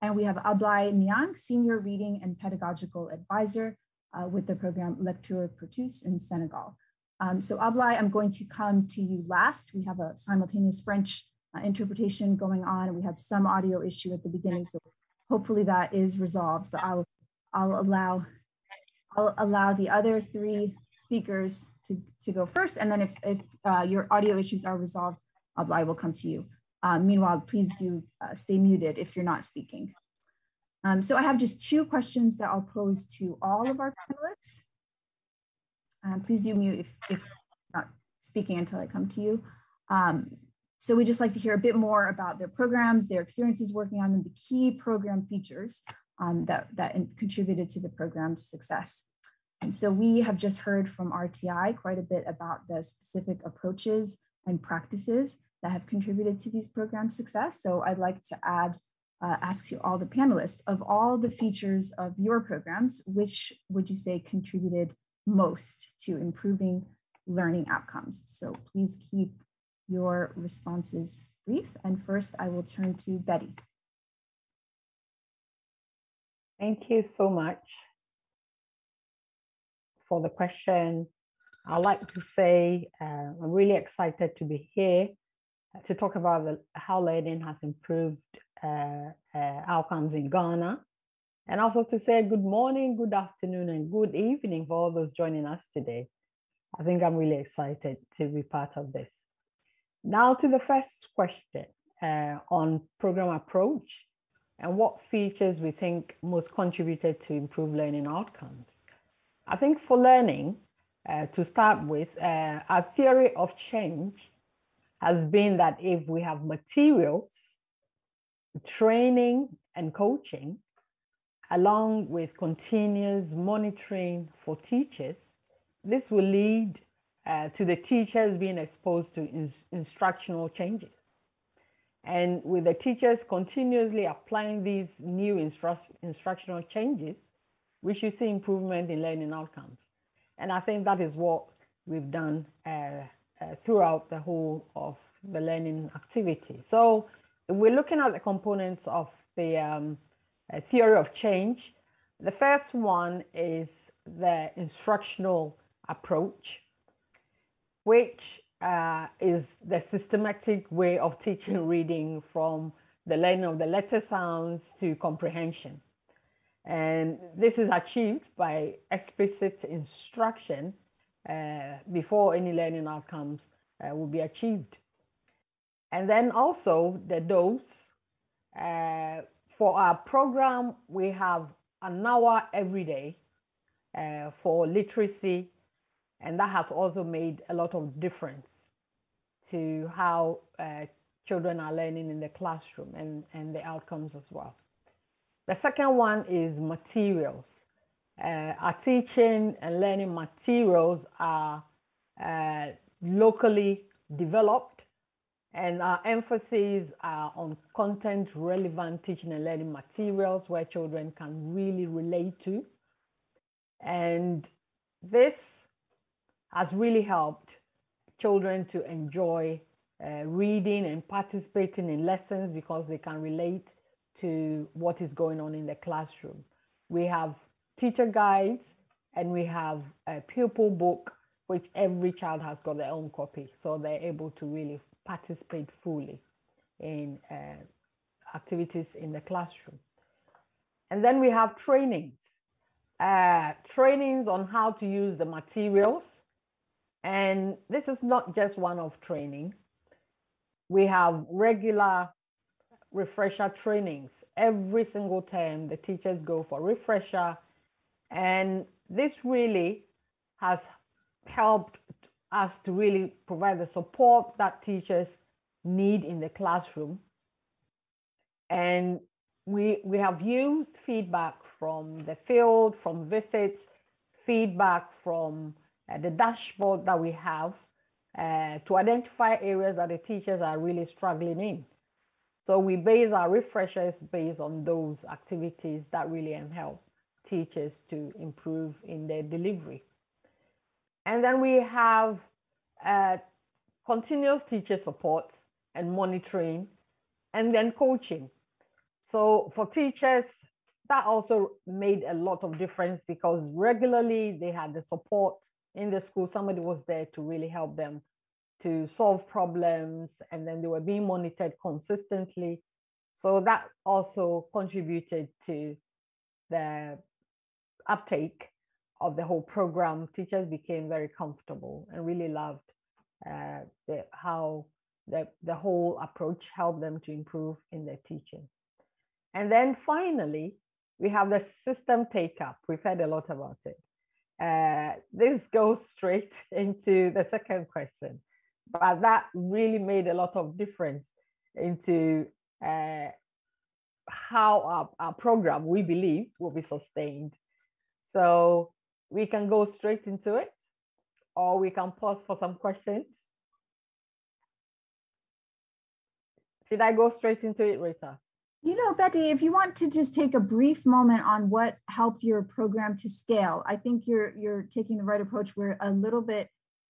And we have Ablai Niang, senior reading and pedagogical advisor uh, with the program Lecture pour in Senegal. Um, so Ablai, I'm going to come to you last. We have a simultaneous French uh, interpretation going on. We had some audio issue at the beginning, so hopefully that is resolved, but I'll, I'll allow, I'll allow the other three speakers to, to go first. And then if, if uh, your audio issues are resolved, I will come to you. Um, meanwhile, please do uh, stay muted if you're not speaking. Um, so I have just two questions that I'll pose to all of our panelists. Um, please do mute if, if not speaking until I come to you. Um, so we just like to hear a bit more about their programs, their experiences working on them, the key program features um, that, that contributed to the program's success. And so we have just heard from RTI quite a bit about the specific approaches and practices that have contributed to these programs' success. So I'd like to add, uh, ask you all the panelists, of all the features of your programs, which would you say contributed most to improving learning outcomes? So please keep your responses brief. And first I will turn to Betty. Thank you so much for the question. I'd like to say uh, I'm really excited to be here to talk about the, how learning has improved uh, uh, outcomes in Ghana. And also to say good morning, good afternoon, and good evening for all those joining us today. I think I'm really excited to be part of this. Now to the first question uh, on program approach and what features we think most contributed to improve learning outcomes. I think for learning, uh, to start with, uh, our theory of change has been that if we have materials, training and coaching, along with continuous monitoring for teachers, this will lead uh, to the teachers being exposed to in instructional changes. And with the teachers continuously applying these new instru instructional changes, we should see improvement in learning outcomes. And I think that is what we've done uh, uh, throughout the whole of the learning activity. So we're looking at the components of the um, uh, theory of change, the first one is the instructional approach, which uh, is the systematic way of teaching reading from the learning of the letter sounds to comprehension. And this is achieved by explicit instruction uh, before any learning outcomes uh, will be achieved. And then also the dose. Uh, for our program, we have an hour every day uh, for literacy, and that has also made a lot of difference to how uh, children are learning in the classroom and, and the outcomes as well. The second one is materials. Uh, our teaching and learning materials are uh, locally developed and our emphasis are on content relevant teaching and learning materials where children can really relate to. And this has really helped children to enjoy uh, reading and participating in lessons because they can relate to what is going on in the classroom. We have teacher guides and we have a pupil book, which every child has got their own copy. So they're able to really participate fully in uh, activities in the classroom. And then we have trainings, uh, trainings on how to use the materials. And this is not just one off training. We have regular refresher trainings. Every single term, the teachers go for refresher. And this really has helped us to really provide the support that teachers need in the classroom. And we, we have used feedback from the field, from visits, feedback from uh, the dashboard that we have uh, to identify areas that the teachers are really struggling in. So we base our refreshers based on those activities that really help teachers to improve in their delivery. And then we have uh, continuous teacher support and monitoring, and then coaching. So for teachers, that also made a lot of difference because regularly they had the support in the school. Somebody was there to really help them to solve problems, and then they were being monitored consistently. So that also contributed to the uptake of the whole program. Teachers became very comfortable and really loved uh, the, how the, the whole approach helped them to improve in their teaching. And then finally, we have the system take up. We've heard a lot about it. Uh, this goes straight *laughs* into the second question, but that really made a lot of difference into uh, how our, our program, we believe, will be sustained. So we can go straight into it, or we can pause for some questions. Should I go straight into it, Rita? You know, Betty, if you want to just take a brief moment on what helped your program to scale, I think you're you're taking the right approach. We're a little bit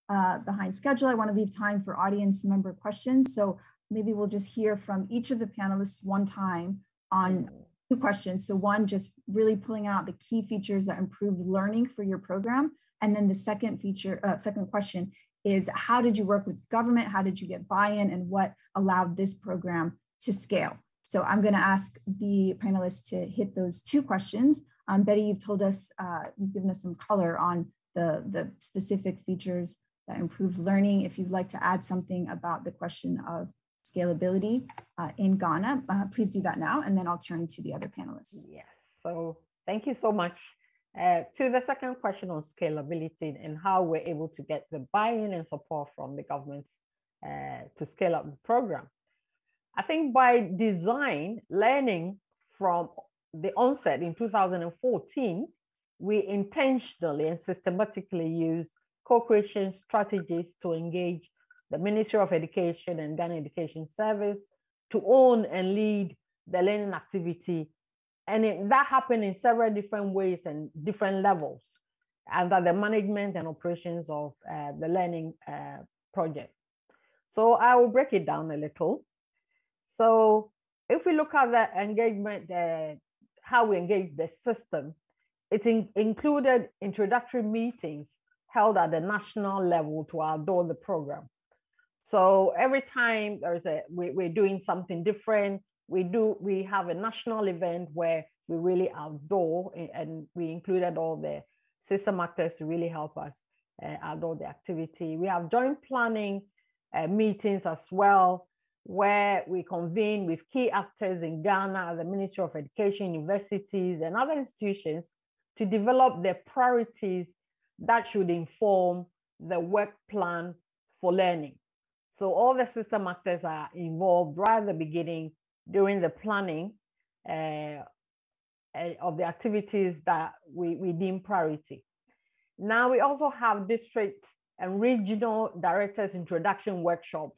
uh, behind schedule. I want to leave time for audience member questions. So maybe we'll just hear from each of the panelists one time on two questions. So one, just really pulling out the key features that improved learning for your program. And then the second feature, uh, second question is how did you work with government? How did you get buy-in and what allowed this program to scale? So I'm gonna ask the panelists to hit those two questions. Um, Betty, you've told us, uh, you've given us some color on the, the specific features that improve learning. If you'd like to add something about the question of scalability uh, in Ghana, uh, please do that now, and then I'll turn to the other panelists. Yes, so thank you so much. Uh, to the second question on scalability and how we're able to get the buy-in and support from the government uh, to scale up the program. I think by design, learning from the onset in 2014, we intentionally and systematically use co-creation strategies to engage the Ministry of Education and Ghana Education Service to own and lead the learning activity. And it, that happened in several different ways and different levels under the management and operations of uh, the learning uh, project. So I will break it down a little. So if we look at the engagement, uh, how we engage the system, it in included introductory meetings held at the national level to adore the program. So every time there's a we, we're doing something different, we do we have a national event where we really outdoor and we included all the system actors to really help us uh, outdoor the activity. We have joint planning uh, meetings as well, where we convene with key actors in Ghana, the Ministry of Education, universities, and other institutions to develop the priorities that should inform the work plan for learning. So all the system actors are involved right at the beginning during the planning uh, uh, of the activities that we, we deem priority. Now we also have district and regional directors introduction workshops,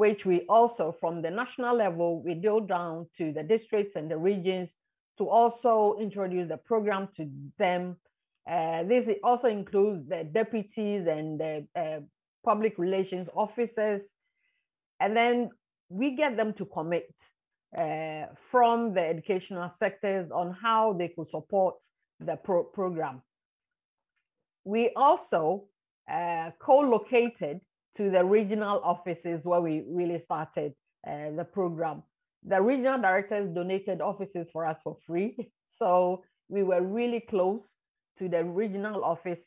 which we also from the national level, we go down to the districts and the regions to also introduce the program to them. Uh, this also includes the deputies and the uh, public relations officers and then we get them to commit uh, from the educational sectors on how they could support the pro program. We also uh, co-located to the regional offices where we really started uh, the program. The regional directors donated offices for us for free. *laughs* So we were really close to the regional office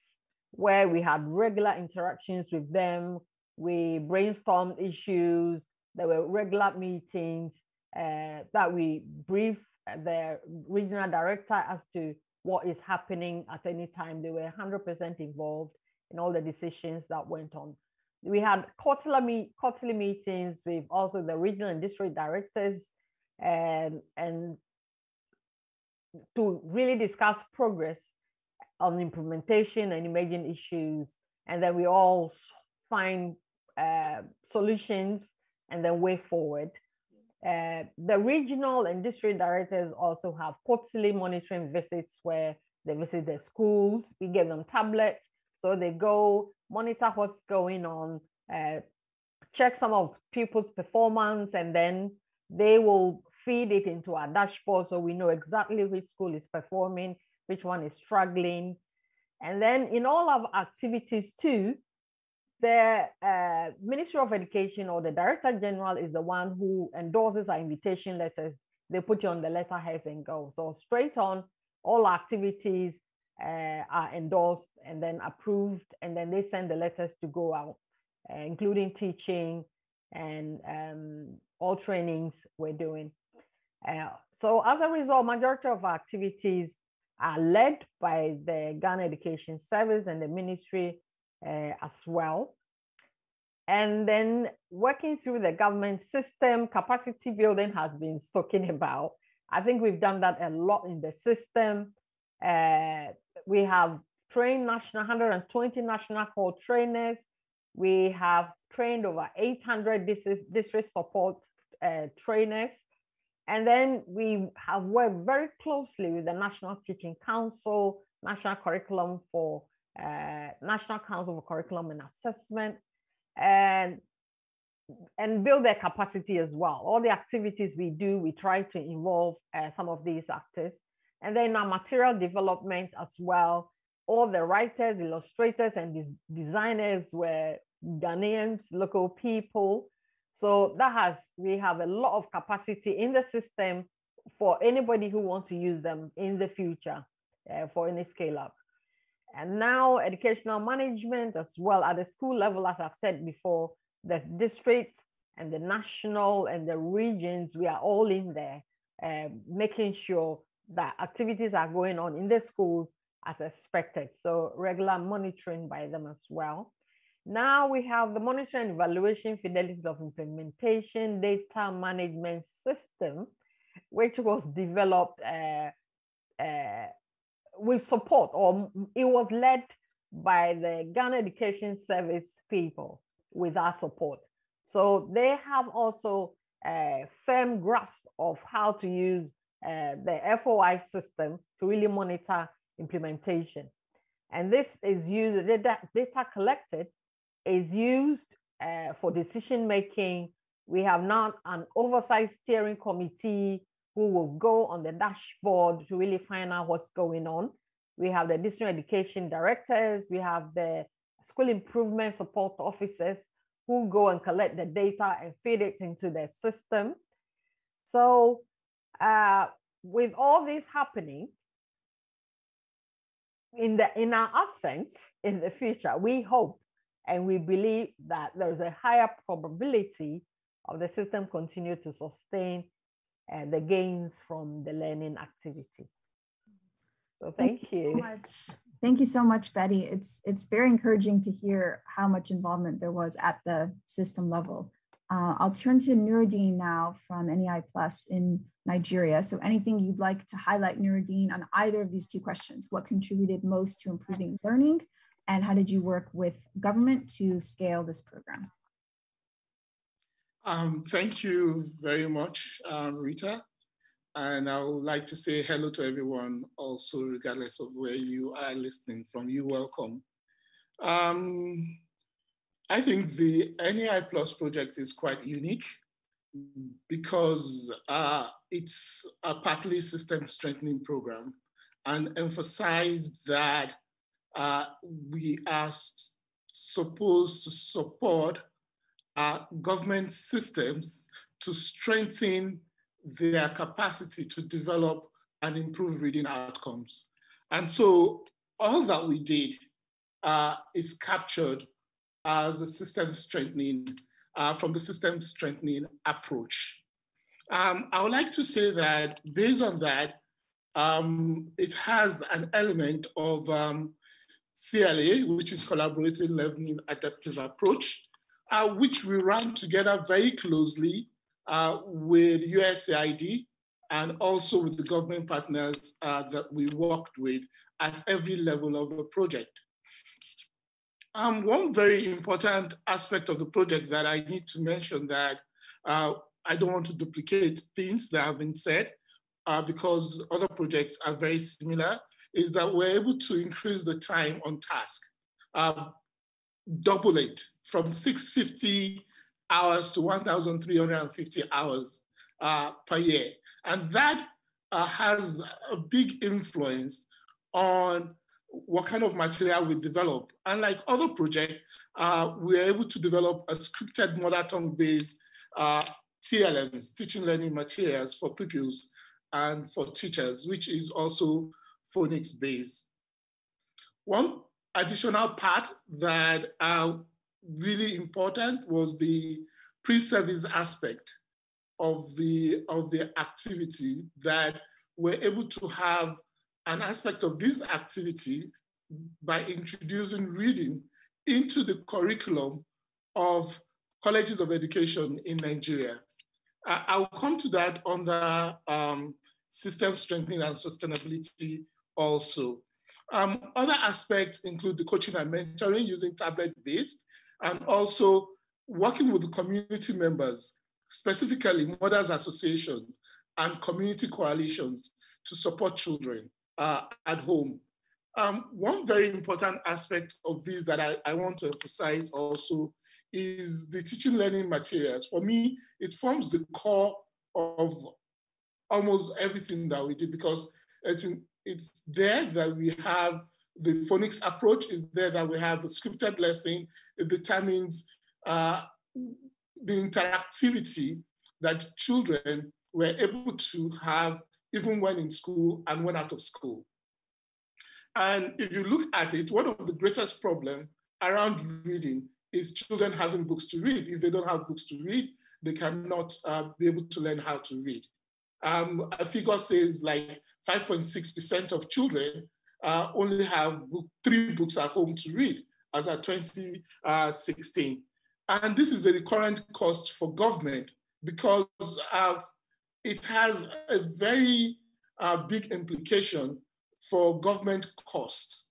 where we had regular interactions with them, we brainstormed issues. There were regular meetings uh, that we brief the regional director as to what is happening at any time. They were 100% involved in all the decisions that went on. We had quarterly, meet, quarterly meetings with also the regional and district directors and, and to really discuss progress on implementation and emerging issues. And then we all find uh, solutions and then way forward. Uh, the regional and district directors also have quarterly monitoring visits where they visit the schools. We give them tablets, so they go monitor what's going on, uh, check some of pupils' performance, and then they will feed it into our dashboard so we know exactly which school is performing, which one is struggling. And then in all of activities too, the uh, Ministry of Education or the Director General is the one who endorses our invitation letters. They put you on the letterheads and go. So straight on, all activities uh, are endorsed and then approved, and then they send the letters to go out, uh, including teaching and um, all trainings we're doing. Uh, so as a result, majority of our activities are led by the Ghana Education Service and the ministry uh, as well. And then working through the government system, capacity building has been spoken *laughs* about. I think we've done that a lot in the system. Uh, we have trained national 120 national call trainers. We have trained over 800 district, support uh, trainers. And then we have worked very closely with the National Teaching Council, National Curriculum for uh, National Council for Curriculum and Assessment, and and build their capacity as well. All the activities we do, we try to involve uh, some of these actors. And then our material development as well. All the writers, illustrators, and des designers were Ghanaians, local people. So that has, we have a lot of capacity in the system for anybody who wants to use them in the future uh, for any scale up. And now educational management as well at the school level, as I've said before, the district and the national and the regions, we are all in there, uh, making sure that activities are going on in the schools as expected. So regular monitoring by them as well. Now we have the monitoring and evaluation fidelity of implementation data management system, which was developed uh, uh, with support, or it was led by the Ghana Education Service people with our support. So they have also a firm grasp of how to use uh, the FOI system to really monitor implementation. And this is used, the data collected is used uh, for decision making. We have now an oversight steering committee who will go on the dashboard to really find out what's going on. We have the district education directors, we have the school improvement support officers who go and collect the data and feed it into the system. So uh, with all this happening, in the in our absence in the future, we hope and we believe that there's a higher probability of the system continue to sustain uh, the gains from the learning activity. So thank, thank you. So much. Thank you so much, Betty. It's it's very encouraging to hear how much involvement there was at the system level. Uh, I'll turn to Nuruddin now from NEI Plus in Nigeria. So anything you'd like to highlight, Nuruddin, on either of these two questions? What contributed most to improving learning and how did you work with government to scale this program? Um, thank you very much, um, Rita. And I would like to say hello to everyone also, regardless of where you are listening from. You welcome. Um, I think the NEI Plus project is quite unique because uh, it's a partly system strengthening program and emphasized that uh, we are supposed to support uh, government systems to strengthen their capacity to develop and improve reading outcomes. And so all that we did uh, is captured as a system strengthening, uh, from the system strengthening approach. Um, I would like to say that based on that, um, it has an element of um, CLA, which is Collaborative Learning Adaptive Approach, uh, which we ran together very closely uh, with USAID and also with the government partners uh, that we worked with at every level of the project. Um, one very important aspect of the project that I need to mention that uh, I don't want to duplicate things that have been said uh, because other projects are very similar, is that we're able to increase the time on task, uh, double it from 650 hours to 1,350 hours uh, per year. And that uh, has a big influence on what kind of material we develop. Unlike other projects, uh, we're able to develop a scripted mother tongue based uh, TLMs, teaching learning materials for pupils and for teachers, which is also phonics based. One additional part that are really important was the pre-service aspect of the, of the activity that we're able to have an aspect of this activity by introducing reading into the curriculum of colleges of education in Nigeria. I'll come to that under um, system strengthening and sustainability also. Um, other aspects include the coaching and mentoring using tablet-based and also working with the community members, specifically Mothers Association and community coalitions to support children uh, at home. Um, one very important aspect of this that I, I, want to emphasize also is the teaching learning materials. For me, it forms the core of almost everything that we did because it's, it's there that we have the phonics approach, is there that we have the scripted lesson, it determines uh, the interactivity that children were able to have even when in school and when out of school. And if you look at it, one of the greatest problems around reading is children having books to read. If they don't have books to read, they cannot uh, be able to learn how to read. Um, a figure says like 5.6% of children uh, only have book, three books at home to read as of 2016. And this is a recurrent cost for government because it has a very uh, big implication for government costs.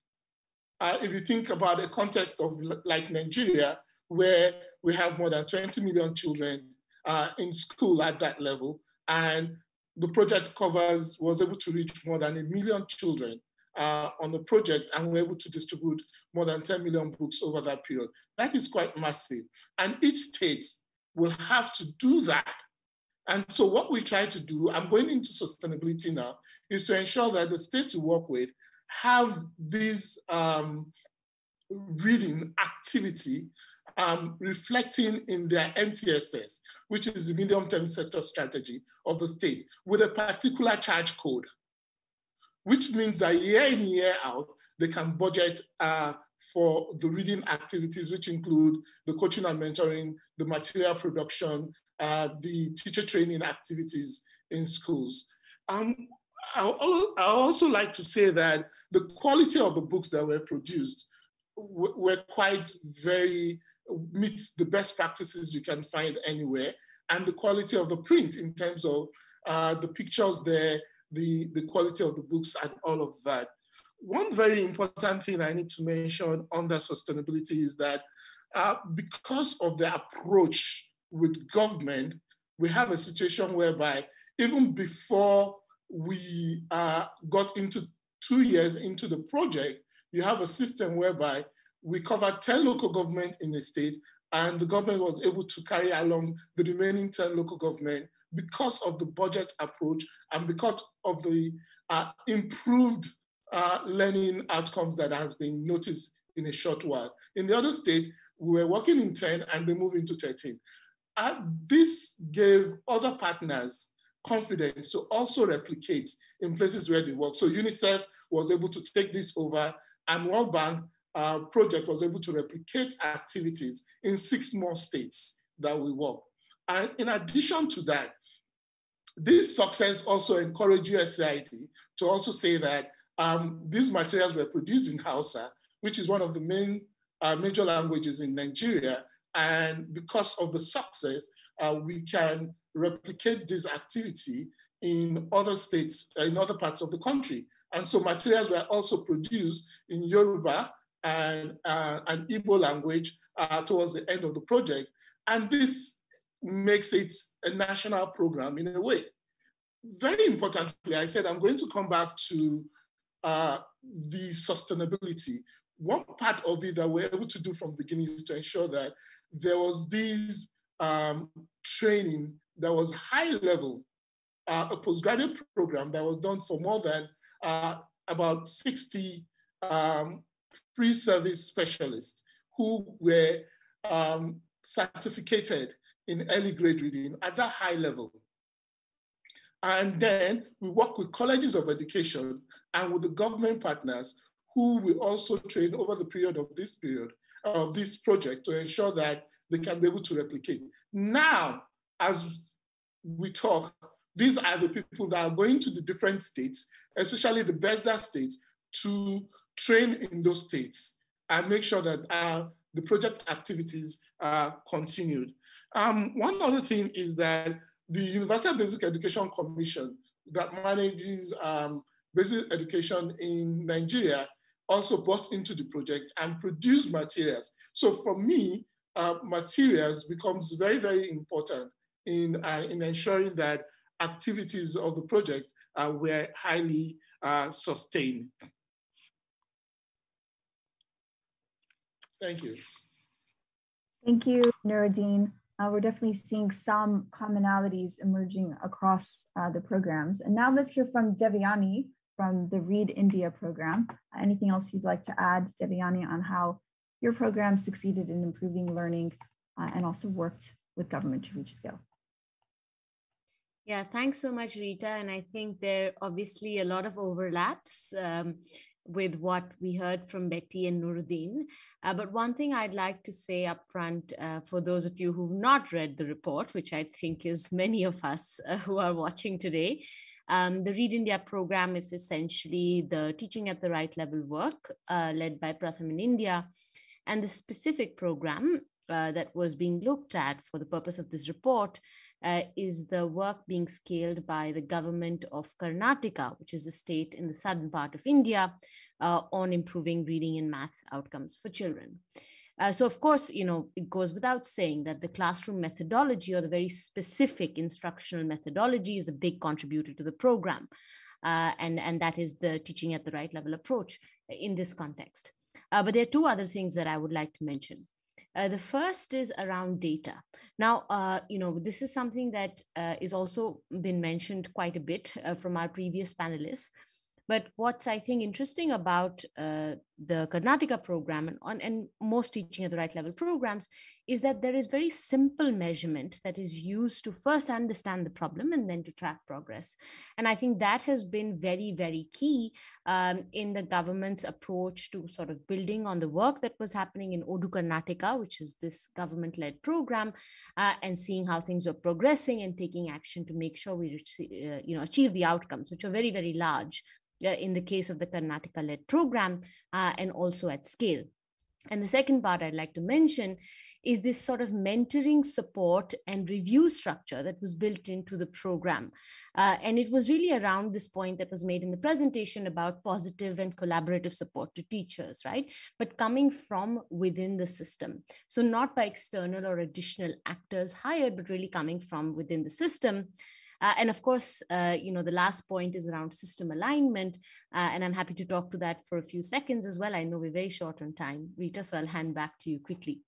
Uh, if you think about a context of like Nigeria, where we have more than 20 million children uh, in school at that level, and the project covers was able to reach more than a million children uh, on the project, and we're able to distribute more than 10 million books over that period. That is quite massive, and each state will have to do that and so what we try to do, I'm going into sustainability now, is to ensure that the states we work with have this um, reading activity um, reflecting in their MTSS, which is the medium-term sector strategy of the state, with a particular charge code, which means that year in, year out, they can budget uh, for the reading activities, which include the coaching and mentoring, the material production, uh, the teacher training activities in schools. Um, I, also like to say that the quality of the books that were produced were quite very, meets the best practices you can find anywhere, and the quality of the print in terms of uh, the pictures there, the, the quality of the books and all of that. One very important thing I need to mention on that sustainability is that uh, because of the approach with government, we have a situation whereby even before we uh, got into two years into the project, you have a system whereby we covered 10 local government in the state and the government was able to carry along the remaining 10 local government because of the budget approach and because of the uh, improved uh, learning outcomes that has been noticed in a short while. In the other state, we were working in 10 and they moved into 13. Uh, this gave other partners confidence to also replicate in places where they work. So UNICEF was able to take this over and World Bank uh, project was able to replicate activities in six more states that we work. And in addition to that, this success also encouraged USAID to also say that um, these materials were produced in Hausa, which is one of the main uh, major languages in Nigeria, and because of the success, uh, we can replicate this activity in other states, in other parts of the country. And so materials were also produced in Yoruba and, uh, and Igbo language uh, towards the end of the project. And this makes it a national program in a way. Very importantly, I said I'm going to come back to uh, the sustainability. One part of it that we're able to do from the beginning is to ensure that there was this um, training that was high level, uh, a postgraduate program that was done for more than uh, about 60 um, pre-service specialists who were um, certificated in early grade reading at that high level. And then we work with colleges of education and with the government partners who will also train over the period of this period of this project to ensure that they can be able to replicate. Now, as we talk, these are the people that are going to the different states, especially the BESDA states, to train in those states and make sure that uh, the project activities are continued. Um, one other thing is that the Universal Basic Education Commission that manages um, basic education in Nigeria also bought into the project and produced materials. So for me, uh, materials becomes very, very important in, uh, in ensuring that activities of the project uh, were highly uh, sustained. Thank you. Thank you, Nuruddin. Uh, we're definitely seeing some commonalities emerging across uh, the programs. And now let's hear from Devyani from the Read India program. Anything else you'd like to add, Devyani, on how your program succeeded in improving learning uh, and also worked with government to reach scale? Yeah, thanks so much, Rita. And I think there are obviously a lot of overlaps. Um, with what we heard from Betty and Nuruddin. Uh, but one thing I'd like to say up front uh, for those of you who've not read the report, which I think is many of us uh, who are watching today, um, the Read India program is essentially the teaching at the right level work uh, led by Pratham in India. And the specific program uh, that was being looked at for the purpose of this report uh, is the work being scaled by the government of Karnataka, which is a state in the southern part of India, uh, on improving reading and math outcomes for children. Uh, so, of course, you know, it goes without saying that the classroom methodology or the very specific instructional methodology is a big contributor to the program. Uh, and, and that is the teaching at the right level approach in this context. Uh, but there are two other things that I would like to mention. Uh, the first is around data. Now, uh, you know, this is something that uh, is also been mentioned quite a bit uh, from our previous panelists. But what's I think interesting about uh, the Karnataka program and, on, and most teaching at the right level programs is that there is very simple measurement that is used to first understand the problem and then to track progress. And I think that has been very, very key um, in the government's approach to sort of building on the work that was happening in Odu Karnataka, which is this government led program, uh, and seeing how things are progressing and taking action to make sure we uh, you know, achieve the outcomes, which are very, very large in the case of the Karnataka led program uh, and also at scale. And the second part I'd like to mention is this sort of mentoring support and review structure that was built into the program. Uh, and it was really around this point that was made in the presentation about positive and collaborative support to teachers, right? But coming from within the system. So not by external or additional actors hired, but really coming from within the system. Uh, and of course, uh, you know, the last point is around system alignment. Uh, and I'm happy to talk to that for a few seconds as well. I know we're very short on time, Rita, so I'll hand back to you quickly.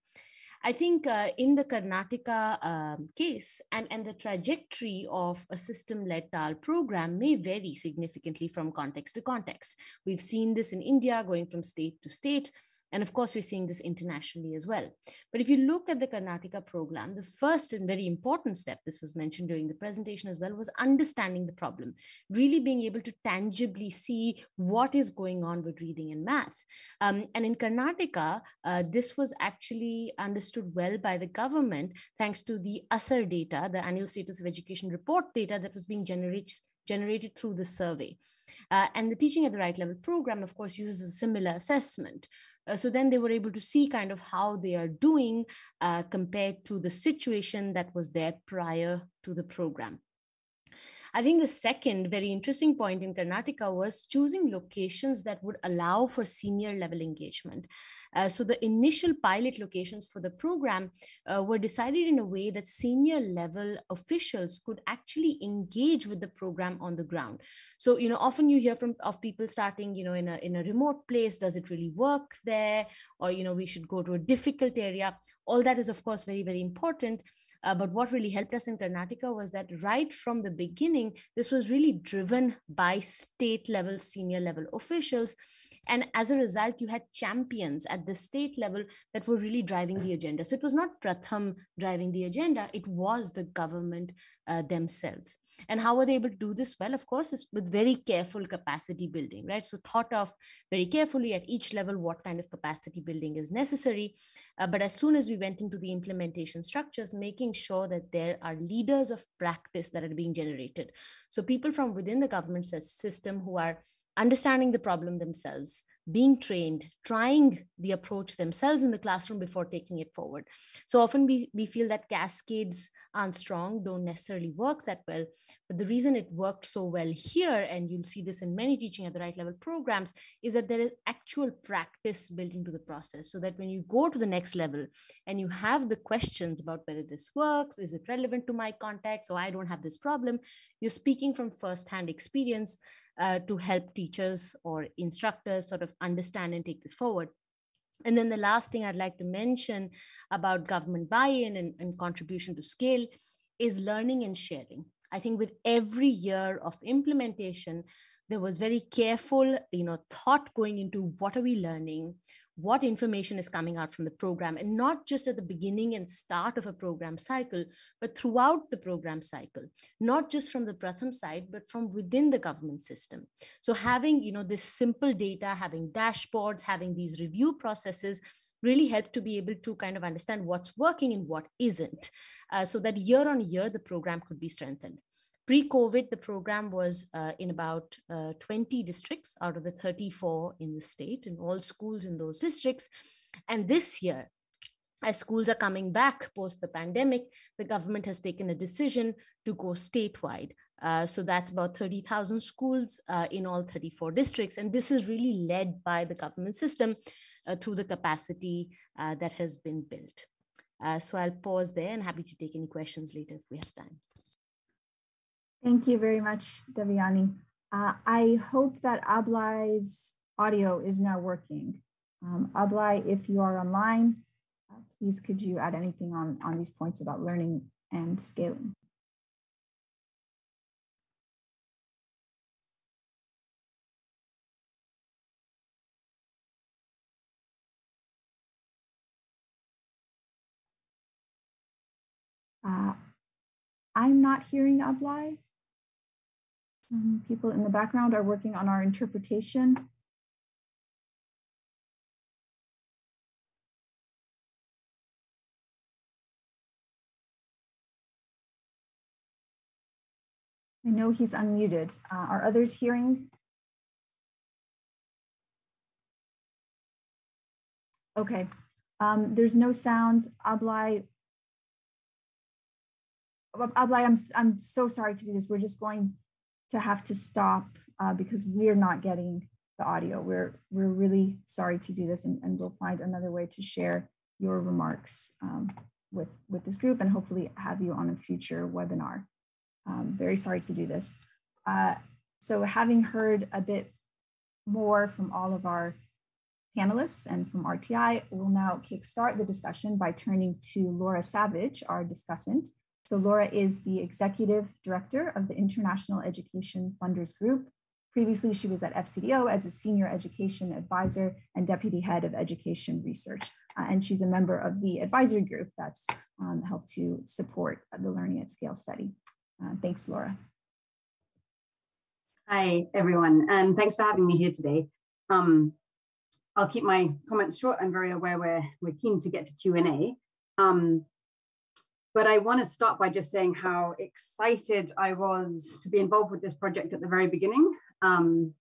I think uh, in the Karnataka um, case and, and the trajectory of a system-led TAL program may vary significantly from context to context. We've seen this in India going from state to state, and of course, we're seeing this internationally as well. But if you look at the Karnataka program, the first and very important step, this was mentioned during the presentation as well, was understanding the problem, really being able to tangibly see what is going on with reading and math. Um, and in Karnataka, uh, this was actually understood well by the government thanks to the ASER data, the annual status of education report data that was being generated generated through the survey. Uh, and the Teaching at the Right Level program, of course, uses a similar assessment. Uh, so then they were able to see kind of how they are doing uh, compared to the situation that was there prior to the program. I think the second very interesting point in Karnataka was choosing locations that would allow for senior level engagement. Uh, so the initial pilot locations for the program uh, were decided in a way that senior level officials could actually engage with the program on the ground. So, you know, often you hear from of people starting, you know, in a in a remote place, does it really work there? Or, you know, we should go to a difficult area. All that is, of course, very, very important. Uh, but what really helped us in Karnataka was that right from the beginning, this was really driven by state level, senior level officials. And as a result, you had champions at the state level that were really driving the agenda. So it was not Pratham driving the agenda, it was the government uh, themselves. And how were they able to do this? Well, of course, is with very careful capacity building, right? So thought of very carefully at each level what kind of capacity building is necessary. Uh, but as soon as we went into the implementation structures, making sure that there are leaders of practice that are being generated. So people from within the government system who are understanding the problem themselves, being trained, trying the approach themselves in the classroom before taking it forward. So often we, we feel that cascades aren't strong, don't necessarily work that well. But the reason it worked so well here, and you'll see this in many teaching at the right level programs, is that there is actual practice built into the process. So that when you go to the next level and you have the questions about whether this works, is it relevant to my context, or I don't have this problem, you're speaking from firsthand experience uh, to help teachers or instructors sort of understand and take this forward. And then the last thing I'd like to mention about government buy-in and, and contribution to scale is learning and sharing. I think with every year of implementation, there was very careful, you know, thought going into what are we learning, what information is coming out from the program and not just at the beginning and start of a program cycle but throughout the program cycle. Not just from the pratham side but from within the government system. So having you know this simple data having dashboards having these review processes really help to be able to kind of understand what's working and what isn't uh, so that year on year the program could be strengthened Pre-COVID, the program was uh, in about uh, 20 districts out of the 34 in the state, in all schools in those districts. And this year, as schools are coming back post the pandemic, the government has taken a decision to go statewide. Uh, so that's about 30,000 schools uh, in all 34 districts. And this is really led by the government system uh, through the capacity uh, that has been built. So I'll pause there and happy to take any questions later if we have time. Thank you very much, Devyani. Uh, I hope that Ablay's audio is now working. Um, Ablay, if you are online, uh, please could you add anything on, on these points about learning and scaling? Uh, I'm not hearing Ablay. Some people in the background are working on our interpretation. I know he's unmuted. Uh, are others hearing? Okay, um, there's no sound. Ablay, Ablay, I'm, I'm so sorry to do this. We're just going to have to stop uh, because we're not getting the audio. We're, we're really sorry to do this and, and we'll find another way to share your remarks um, with, with this group and hopefully have you on a future webinar. Um, very sorry to do this. Uh, so having heard a bit more from all of our panelists and from RTI, we'll now kickstart the discussion by turning to Laura Savage, our discussant, so Laura is the executive director of the International Education Funders Group. Previously, she was at FCDO as a senior education advisor and deputy head of education research. Uh, and she's a member of the advisory group that's um, helped to support the Learning at Scale study. Uh, thanks, Laura. Hi, everyone, and thanks for having me here today. Um, I'll keep my comments short. I'm very aware we're, we're keen to get to Q&A. Um, but I want to start by just saying how excited I was to be involved with this project at the very beginning. Um,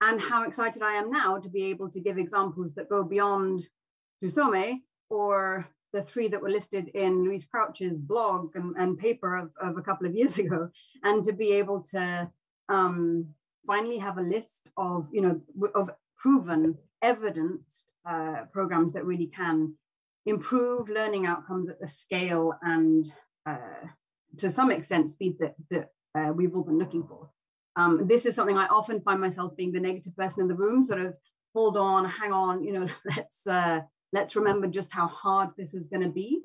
and how excited I am now to be able to give examples that go beyond Tusome or the three that were listed in Luis Crouch's blog and, and paper of, of a couple of years *laughs* ago, and to be able to um, finally have a list of, you know, of proven, evidenced uh, programs that really can improve learning outcomes at the scale and uh, to some extent speed that, that uh, we've all been looking for. Um, this is something I often find myself being the negative person in the room, sort of hold on, hang on, you know, *laughs* let's uh, let's remember just how hard this is going to be.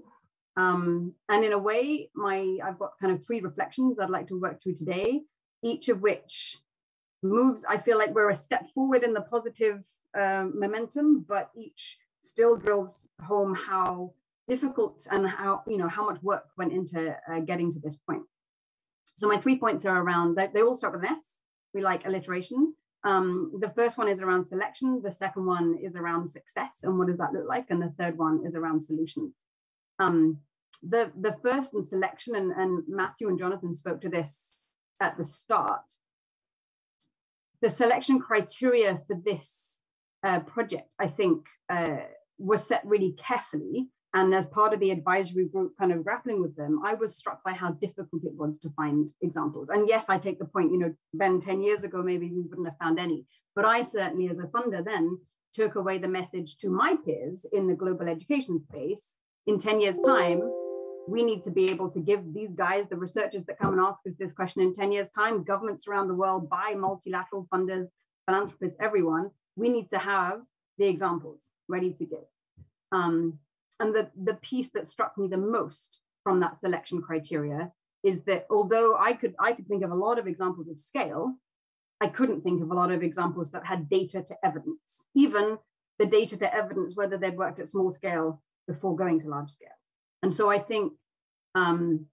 Um, and in a way, my I've got kind of three reflections I'd like to work through today, each of which moves. I feel like we're a step forward in the positive um, momentum, but each still drills home how difficult and how you know how much work went into uh, getting to this point. So my three points are around. They, they all start with S. We like alliteration. Um, the first one is around selection. The second one is around success and what does that look like? And the third one is around solutions. Um, the, the first in selection, and, and Matthew and Jonathan spoke to this at the start, the selection criteria for this uh, project, I think, uh, was set really carefully and as part of the advisory group kind of grappling with them, I was struck by how difficult it was to find examples. And yes, I take the point, you know, Ben, 10 years ago, maybe we wouldn't have found any. But I certainly, as a funder, then took away the message to my peers in the global education space. In 10 years' time, we need to be able to give these guys, the researchers that come and ask us this question in 10 years' time, governments around the world, by multilateral funders, philanthropists, everyone, we need to have the examples ready to give. Um, and the, the piece that struck me the most from that selection criteria is that although I could I could think of a lot of examples of scale, I couldn't think of a lot of examples that had data to evidence, even the data to evidence whether they'd worked at small scale before going to large scale. And so I think um,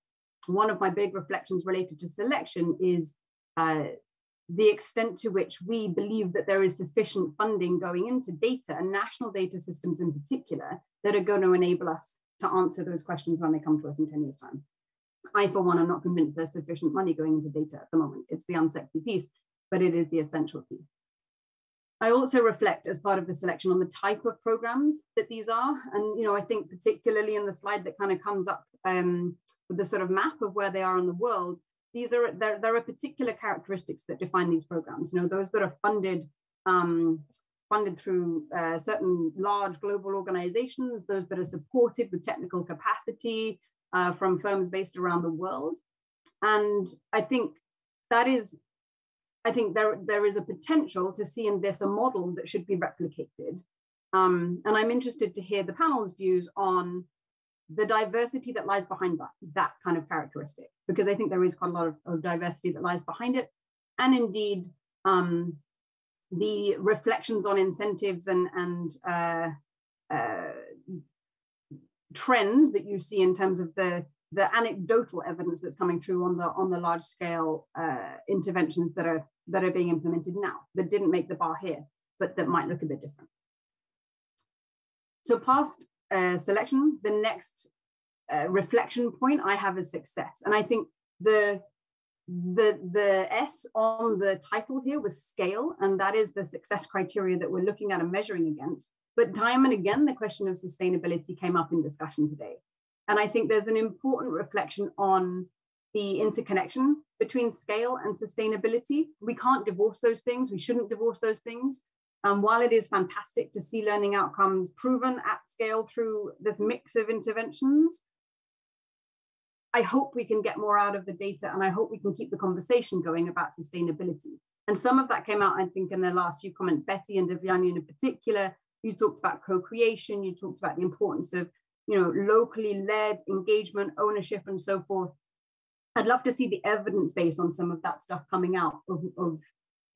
one of my big reflections related to selection is uh, the extent to which we believe that there is sufficient funding going into data and national data systems in particular that are going to enable us to answer those questions when they come to us in 10 years time. I, for one, am not convinced there's sufficient money going into data at the moment. It's the unsexy piece, but it is the essential piece. I also reflect as part of the selection on the type of programs that these are. And, you know, I think particularly in the slide that kind of comes up um, with the sort of map of where they are in the world, these are there, there are particular characteristics that define these programs. You know, those that are funded um, funded through uh, certain large global organizations, those that are supported with technical capacity uh, from firms based around the world. And I think that is, I think there, there is a potential to see in this a model that should be replicated. Um, and I'm interested to hear the panel's views on the diversity that lies behind that, that kind of characteristic, because I think there is quite a lot of, of diversity that lies behind it. And indeed, um, the reflections on incentives and, and uh, uh, trends that you see in terms of the, the anecdotal evidence that's coming through on the, on the large scale uh, interventions that are, that are being implemented now that didn't make the bar here, but that might look a bit different. So past uh, selection, the next uh, reflection point I have is success. And I think the the the S on the title here was scale, and that is the success criteria that we're looking at and measuring against. But time and again, the question of sustainability came up in discussion today. And I think there's an important reflection on the interconnection between scale and sustainability. We can't divorce those things. We shouldn't divorce those things. Um, while it is fantastic to see learning outcomes proven at scale through this mix of interventions, I hope we can get more out of the data and I hope we can keep the conversation going about sustainability. And some of that came out, I think, in the last few comments, Betty and Devyani in particular. You talked about co-creation, you talked about the importance of you know, locally led engagement, ownership, and so forth. I'd love to see the evidence base on some of that stuff coming out of, of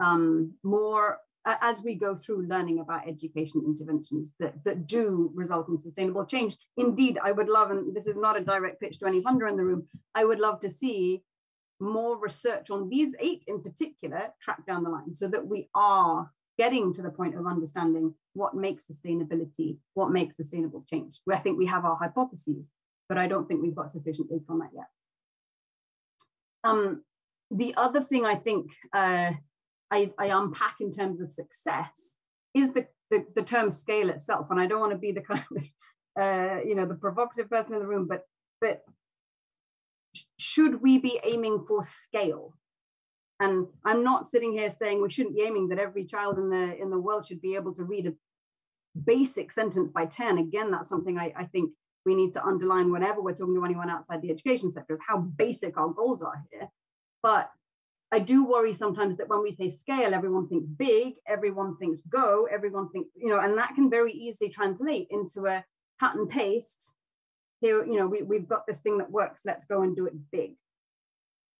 um, more as we go through learning about education interventions that, that do result in sustainable change. Indeed, I would love, and this is not a direct pitch to any funder in the room, I would love to see more research on these eight in particular track down the line so that we are getting to the point of understanding what makes sustainability, what makes sustainable change. Where I think we have our hypotheses, but I don't think we've got sufficient data on that yet. Um, the other thing I think uh, I, I unpack in terms of success is the, the, the term scale itself. And I don't want to be the kind of *laughs* uh, you know, the provocative person in the room, but but should we be aiming for scale? And I'm not sitting here saying we shouldn't be aiming that every child in the in the world should be able to read a basic sentence by 10. Again, that's something I, I think we need to underline whenever we're talking to anyone outside the education sector is how basic our goals are here. But I do worry sometimes that when we say scale, everyone thinks big, everyone thinks go, everyone thinks, you know, and that can very easily translate into a cut and paste. Here, you know, we, we've got this thing that works, let's go and do it big.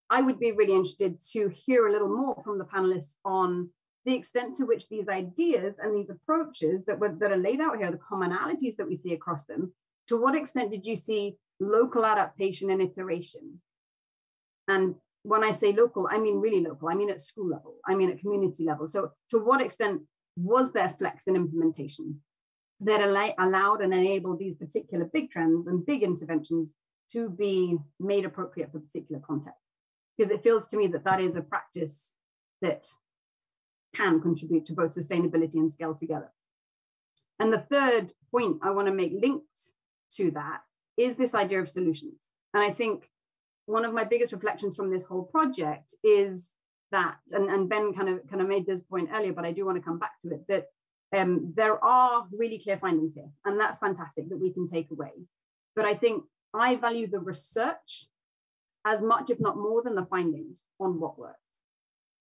I would be really interested to hear a little more from the panelists on the extent to which these ideas and these approaches that, were, that are laid out here, the commonalities that we see across them, to what extent did you see local adaptation and iteration? And when I say local, I mean really local. I mean at school level. I mean at community level. So to what extent was there flex in implementation that allowed and enabled these particular big trends and big interventions to be made appropriate for particular context? Because it feels to me that that is a practice that can contribute to both sustainability and scale together. And the third point I want to make linked to that is this idea of solutions. And I think one of my biggest reflections from this whole project is that, and, and Ben kind of kind of made this point earlier, but I do want to come back to it, that um, there are really clear findings here, and that's fantastic that we can take away. But I think I value the research as much, if not more, than the findings on what works,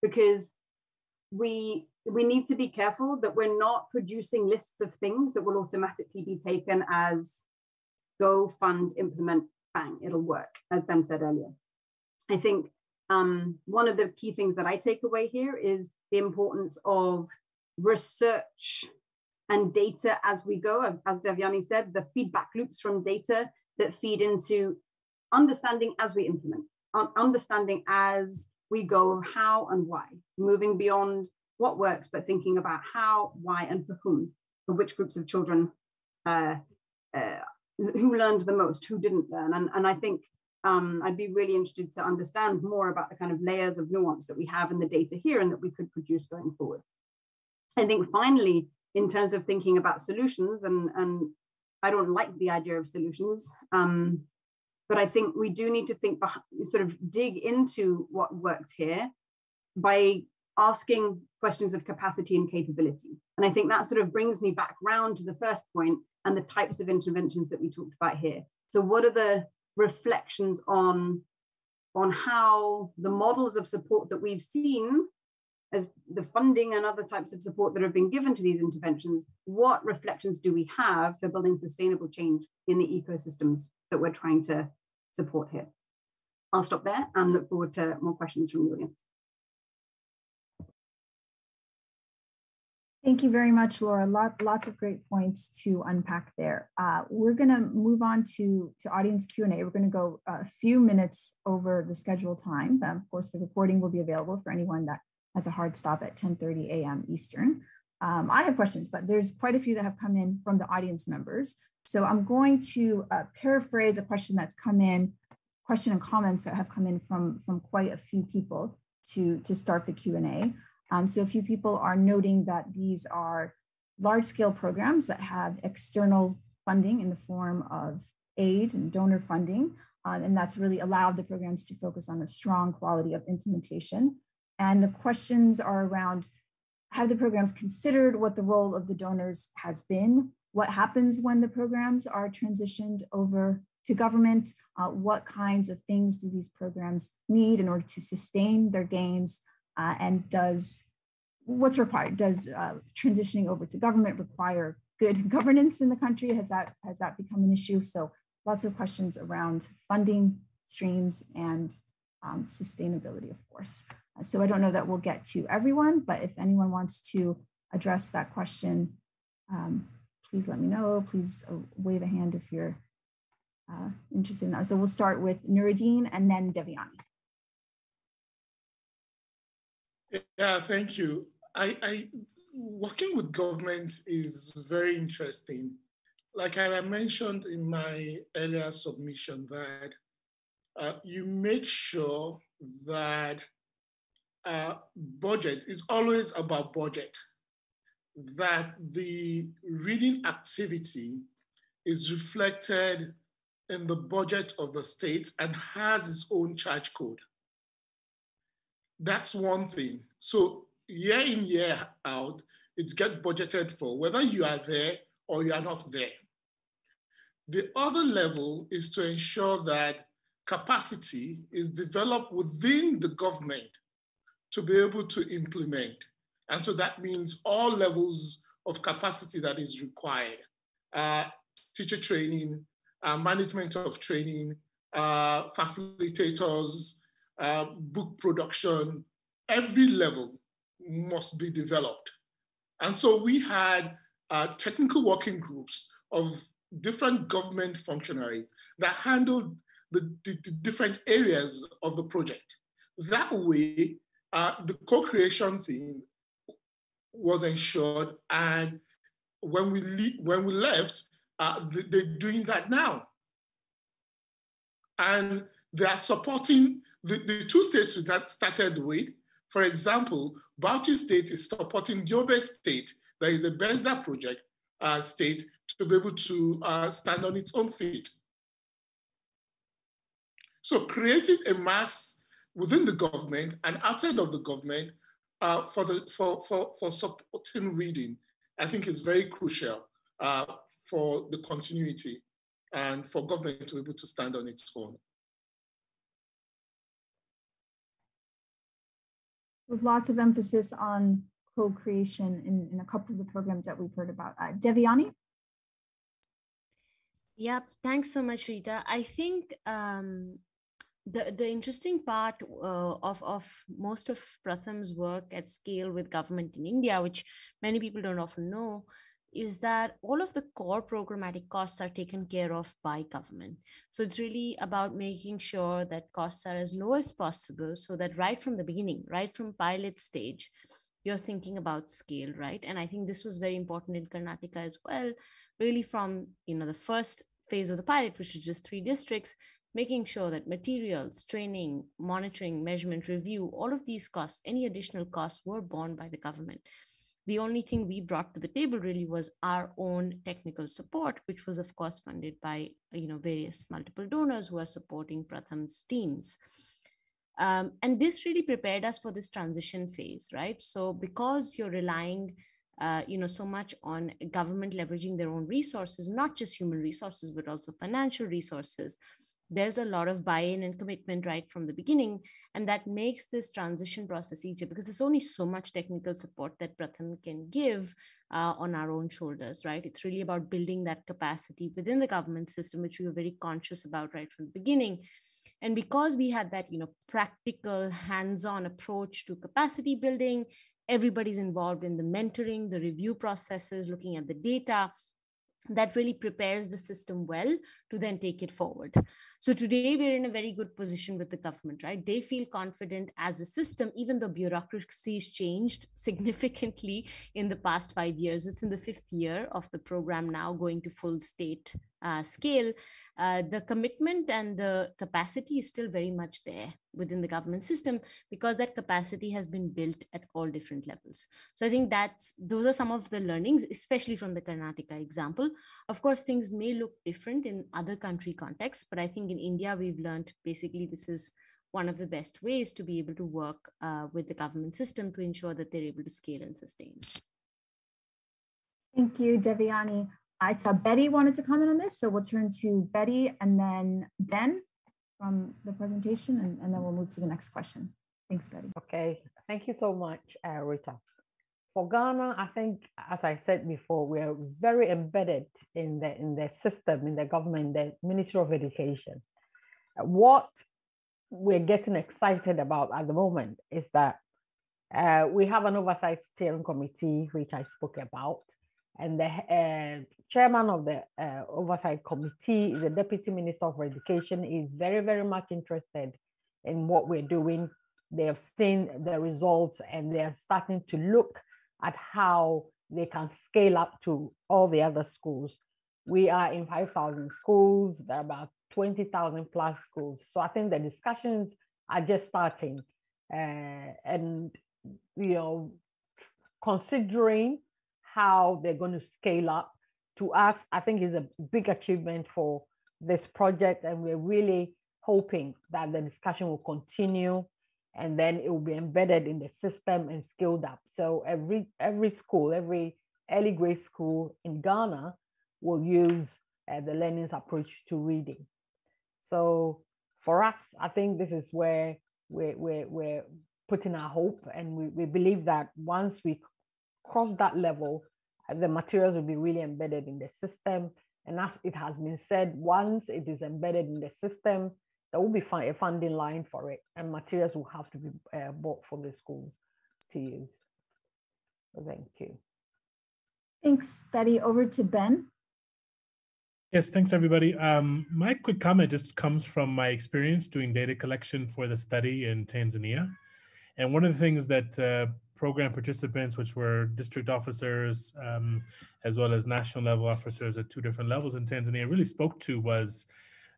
because we we need to be careful that we're not producing lists of things that will automatically be taken as go fund implement bang it'll work as ben said earlier. I think um, one of the key things that i take away here is the importance of research and data as we go. As, as devyani said the feedback loops from data that feed into understanding as we implement understanding as we go how and why moving beyond what works but thinking about how why and for whom for which groups of children uh, uh, who learned the most, who didn't learn. And, and I think um, I'd be really interested to understand more about the kind of layers of nuance that we have in the data here and that we could produce going forward. I think finally, in terms of thinking about solutions, and, and I don't like the idea of solutions, um, but I think we do need to think, sort of dig into what worked here by asking questions of capacity and capability. And I think that sort of brings me back round to the first point and the types of interventions that we talked about here. So what are the reflections on, on how the models of support that we've seen as the funding and other types of support that have been given to these interventions, what reflections do we have for building sustainable change in the ecosystems that we're trying to support here? I'll stop there and look forward to more questions from the audience. Thank you very much, Laura. Lot, lots of great points to unpack there. Uh, we're going to move on to, to audience Q&A. We're going to go a few minutes over the scheduled time. Of course, the recording will be available for anyone that has a hard stop at 10.30 a.m. Eastern. Um, I have questions, but there's quite a few that have come in from the audience members. So I'm going to uh, paraphrase a question that's come in, question and comments that have come in from, from quite a few people to, to start the Q&A. Um, so a few people are noting that these are large scale programs that have external funding in the form of aid and donor funding. Um, and that's really allowed the programs to focus on a strong quality of implementation. And the questions are around have the programs considered what the role of the donors has been? What happens when the programs are transitioned over to government? Uh, what kinds of things do these programs need in order to sustain their gains? Uh, and does what's required? Does uh, transitioning over to government require good *laughs* governance in the country? Has that has that become an issue? So lots of questions around funding streams and um, sustainability, of course. Uh, so I don't know that we'll get to everyone, but if anyone wants to address that question, um, please let me know. Please uh, wave a hand if you're uh, interested in that. So we'll start with Nuruddin and then Devyani. Yeah, thank you. I, I working with governments is very interesting. Like I mentioned in my earlier submission, that uh, you make sure that uh, budget is always about budget. That the reading activity is reflected in the budget of the state and has its own charge code. That's one thing. So year in, year out, it gets budgeted for, whether you are there or you are not there. The other level is to ensure that capacity is developed within the government to be able to implement. And so that means all levels of capacity that is required. Uh, teacher training, uh, management of training, uh, facilitators, uh, book production, every level must be developed. And so we had uh, technical working groups of different government functionaries that handled the, the, the different areas of the project. That way, uh, the co-creation thing was ensured, and when we when we left, uh, they're doing that now, and they are supporting the, the two states that started with. For example, Bauchi State is supporting Yobe State, that is a BESDA project uh, state, to be able to uh, stand on its own feet. So creating a mass within the government and outside of the government uh, for, the, for, for, for supporting reading, I think is very crucial uh, for the continuity and for government to be able to stand on its own. With lots of emphasis on co-creation in, in a couple of the programs that we've heard about. Uh, Devyani? Yeah, thanks so much, Rita. I think um, the the interesting part uh, of of most of Pratham's work at scale with government in India, which many people don't often know, is that all of the core programmatic costs are taken care of by government. So it's really about making sure that costs are as low as possible, so that right from the beginning, right from pilot stage, you're thinking about scale, right? And I think this was very important in Karnataka as well, really from you know the first phase of the pilot, which was just three districts, making sure that materials, training, monitoring, measurement, review, all of these costs, any additional costs were borne by the government. The only thing we brought to the table really was our own technical support, which was of course funded by you know various multiple donors who are supporting Pratham's teams. Um, and this really prepared us for this transition phase, right? So because you're relying uh, you know so much on government leveraging their own resources not just human resources but also financial resources there's a lot of buy-in and commitment right from the beginning and that makes this transition process easier because there's only so much technical support that pratham can give uh, on our own shoulders right? It's really about building that capacity within the government system which we were very conscious about right from the beginning. And because we had that you know practical hands-on approach to capacity building everybody's involved in the mentoring the review processes looking at the data that really prepares the system well to then take it forward so today we're in a very good position with the government, right? They feel confident as a system, even though bureaucracy has changed *laughs* significantly in the past five years. It's in the fifth year of the program now going to full state uh, scale. Uh, the commitment and the capacity is still very much there within the government system because that capacity has been built at all different levels. So I think that's those are some of the learnings, especially from the Karnataka example. Of course, things may look different in other country contexts, but I think in India we've learned basically this is one of the best ways to be able to work uh, with the government system to ensure that they're able to scale and sustain. Thank you, Devyani. I saw Betty wanted to comment on this, so we'll turn to Betty and then Ben from the presentation, and, and then we'll move to the next question. Thanks, Betty. Okay, thank you so much, uh, Rita. For Ghana, I think, as I said before, we are very embedded in the in the system, in the government, the Ministry of Education. What we're getting excited about at the moment is that uh, we have an oversight steering committee, which I spoke about, and the uh, chairman of the uh, oversight committee, the deputy minister of education, is very, very much interested in what we're doing. They have seen the results and they are starting to look at how they can scale up to all the other schools. We are in 5,000 schools, there are about 20,000 plus schools. So I think the discussions are just starting. Uh, and, you know, considering how they're going to scale up to us, I think is a big achievement for this project. And we're really hoping that the discussion will continue and then it will be embedded in the system and scaled up. So every, every school, every early grade school in Ghana will use uh, the learning's approach to reading. So for us, I think this is where we're, we're, we're putting our hope and we, we believe that once we cross that level, the materials will be really embedded in the system. And as it has been said, once it is embedded in the system, there will be a funding line for it and materials will have to be uh, bought for the school to use. So thank you. Thanks, Betty. Over to Ben. Yes, thanks everybody. Um, my quick comment just comes from my experience doing data collection for the study in Tanzania. And one of the things that uh, program participants, which were district officers, um, as well as national level officers at two different levels in Tanzania, really spoke to was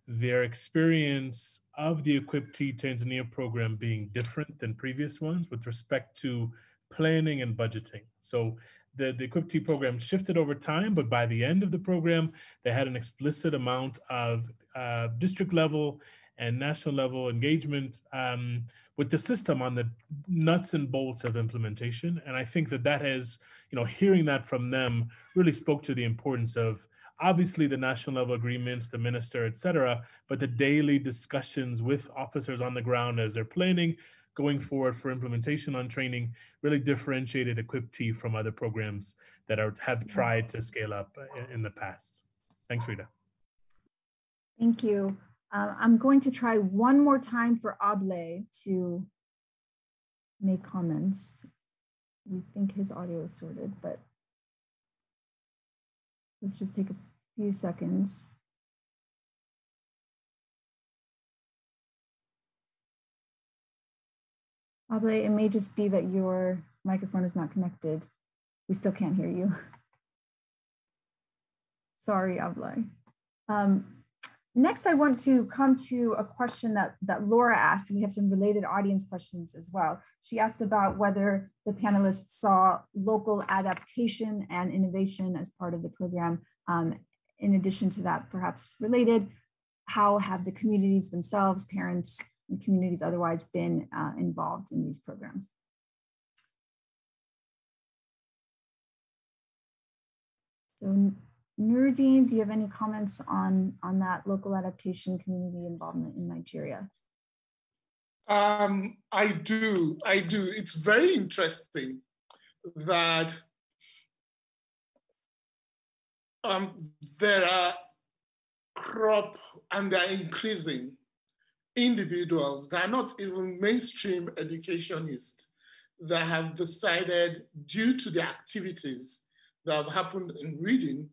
their experience of the Equip-T Tanzania program being different than previous ones with respect to planning and budgeting. So the, the Equip-T program shifted over time, but by the end of the program, they had an explicit amount of uh, district level and national level engagement um, with the system on the nuts and bolts of implementation. And I think that that has, you know, hearing that from them really spoke to the importance of obviously the national level agreements, the minister, et cetera, but the daily discussions with officers on the ground as they're planning going forward for implementation on training really differentiated Equip-T from other programs that are have tried to scale up in the past. Thanks, Rita. Thank you. Uh, I'm going to try one more time for Ablay to make comments. We think his audio is sorted, but let's just take a few seconds. Ablay, it may just be that your microphone is not connected. We still can't hear you. *laughs* Sorry, Ablay. Um, next, I want to come to a question that, that Laura asked. We have some related audience questions as well. She asked about whether the panelists saw local adaptation and innovation as part of the program um, in addition to that, perhaps related, how have the communities themselves, parents and communities otherwise been uh, involved in these programs? So Nuruddin, do you have any comments on, on that local adaptation community involvement in Nigeria? Um, I do, I do. It's very interesting that um, there are crop and they're increasing individuals that are not even mainstream educationists that have decided due to the activities that have happened in reading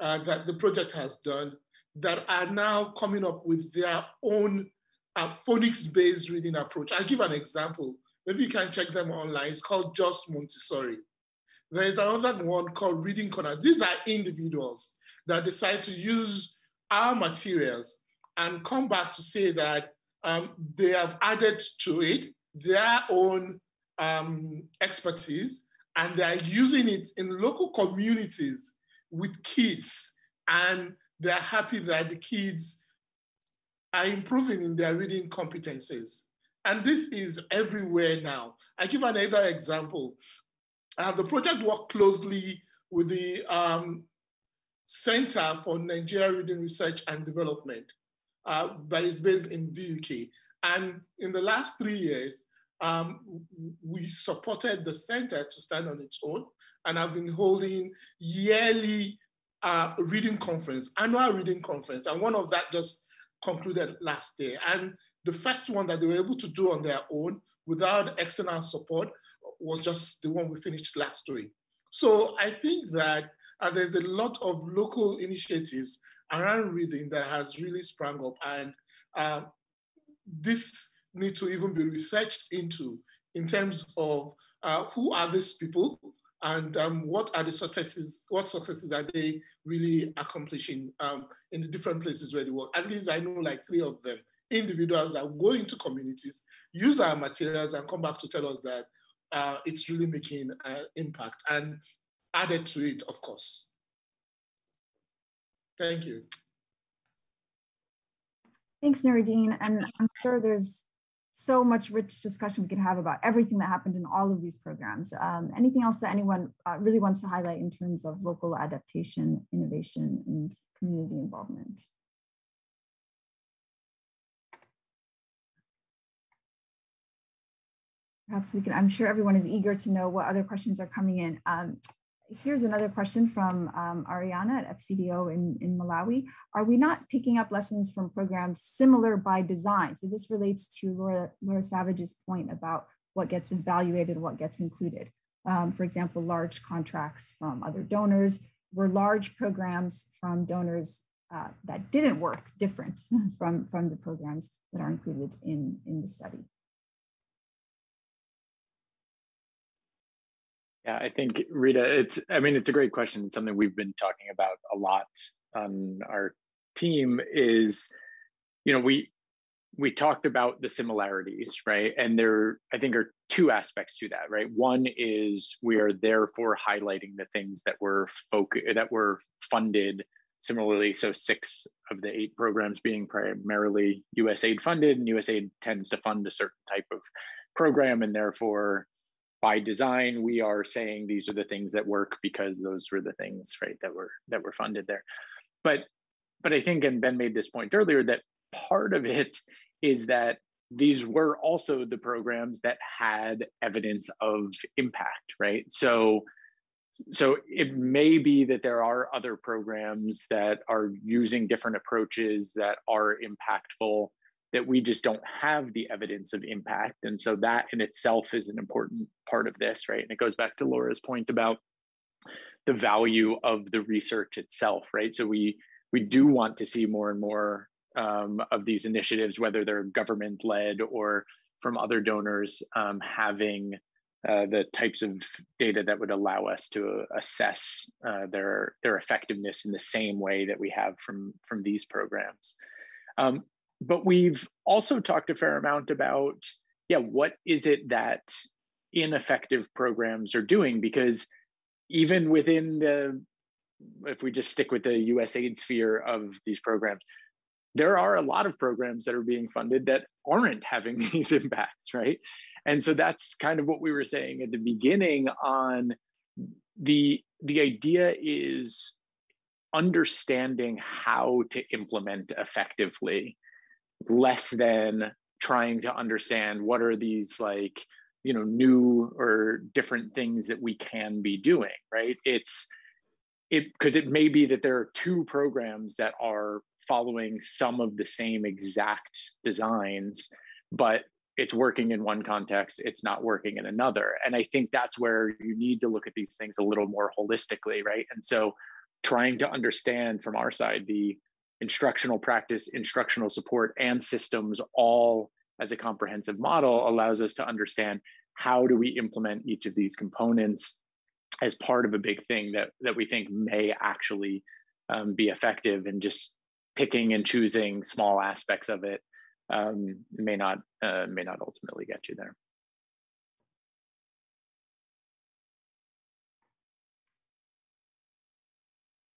uh, that the project has done that are now coming up with their own uh, phonics-based reading approach. I'll give an example. Maybe you can check them online. It's called Just Montessori. There's another one called Reading Corner. These are individuals that decide to use our materials and come back to say that um, they have added to it their own um, expertise and they're using it in local communities with kids and they're happy that the kids are improving in their reading competencies. And this is everywhere now. I give another example. Uh, the project worked closely with the um, Center for Nigeria Reading Research and Development uh, that is based in the UK. And in the last three years, um, we supported the center to stand on its own and have been holding yearly uh, reading conference, annual reading conference. And one of that just concluded last year. And the first one that they were able to do on their own without external support was just the one we finished last week. So I think that uh, there's a lot of local initiatives around reading that has really sprung up and uh, this need to even be researched into in terms of uh, who are these people and um, what are the successes, what successes are they really accomplishing um, in the different places where they work. At least I know like three of them, individuals that go into communities, use our materials and come back to tell us that uh, it's really making an impact and added to it, of course. Thank you. Thanks, Nuruddin. And I'm sure there's so much rich discussion we could have about everything that happened in all of these programs. Um, anything else that anyone uh, really wants to highlight in terms of local adaptation, innovation, and community involvement? Perhaps we can, I'm sure everyone is eager to know what other questions are coming in. Um, here's another question from um, Ariana at FCDO in, in Malawi. Are we not picking up lessons from programs similar by design? So this relates to Laura, Laura Savage's point about what gets evaluated, what gets included. Um, for example, large contracts from other donors were large programs from donors uh, that didn't work different *laughs* from, from the programs that are included in, in the study. Yeah, I think Rita, it's I mean it's a great question. It's something we've been talking about a lot on our team is you know we we talked about the similarities, right? And there I think are two aspects to that, right? One is we are therefore highlighting the things that were folk that were funded similarly. So six of the eight programs being primarily USAID funded, and USAID tends to fund a certain type of program, and therefore by design, we are saying these are the things that work because those were the things, right, that were that were funded there. But but I think, and Ben made this point earlier, that part of it is that these were also the programs that had evidence of impact, right? So so it may be that there are other programs that are using different approaches that are impactful that we just don't have the evidence of impact. And so that in itself is an important part of this, right? And it goes back to Laura's point about the value of the research itself, right? So we we do want to see more and more um, of these initiatives, whether they're government led or from other donors, um, having uh, the types of data that would allow us to assess uh, their their effectiveness in the same way that we have from from these programs. Um, but we've also talked a fair amount about yeah what is it that ineffective programs are doing? Because even within the if we just stick with the usaid sphere of these programs there are a lot of programs that are being funded that aren't having *laughs* these impacts right? And so that's kind of what we were saying at the beginning on the the idea is understanding how to implement effectively less than trying to understand what are these like you know new or different things that we can be doing right? It's it because it may be that there are two programs that are following some of the same exact designs but it's working in one context it's not working in another. And i think that's where you need to look at these things a little more holistically right? And so trying to understand from our side the instructional practice, instructional support, and systems all as a comprehensive model allows us to understand how do we implement each of these components as part of a big thing that, that we think may actually um, be effective and just picking and choosing small aspects of it um, may not uh, may not ultimately get you there.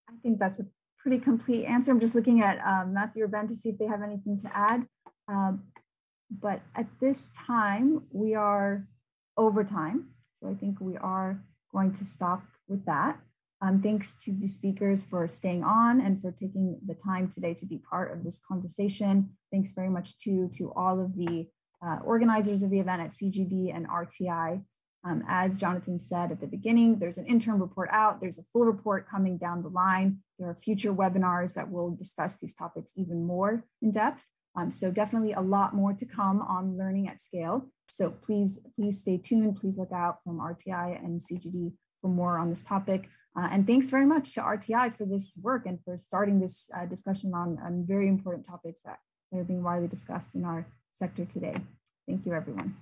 I think that's a pretty complete answer. I'm just looking at um, Matthew or Ben to see if they have anything to add. Um, but at this time, we are over time. So I think we are going to stop with that. Um, thanks to the speakers for staying on and for taking the time today to be part of this conversation. Thanks very much to, to all of the uh, organizers of the event at CGD and RTI um, as Jonathan said at the beginning, there's an interim report out, there's a full report coming down the line. There are future webinars that will discuss these topics even more in depth. Um, so definitely a lot more to come on learning at scale. So please, please stay tuned. Please look out from RTI and CGD for more on this topic. Uh, and thanks very much to RTI for this work and for starting this uh, discussion on, on very important topics that are being widely discussed in our sector today. Thank you, everyone.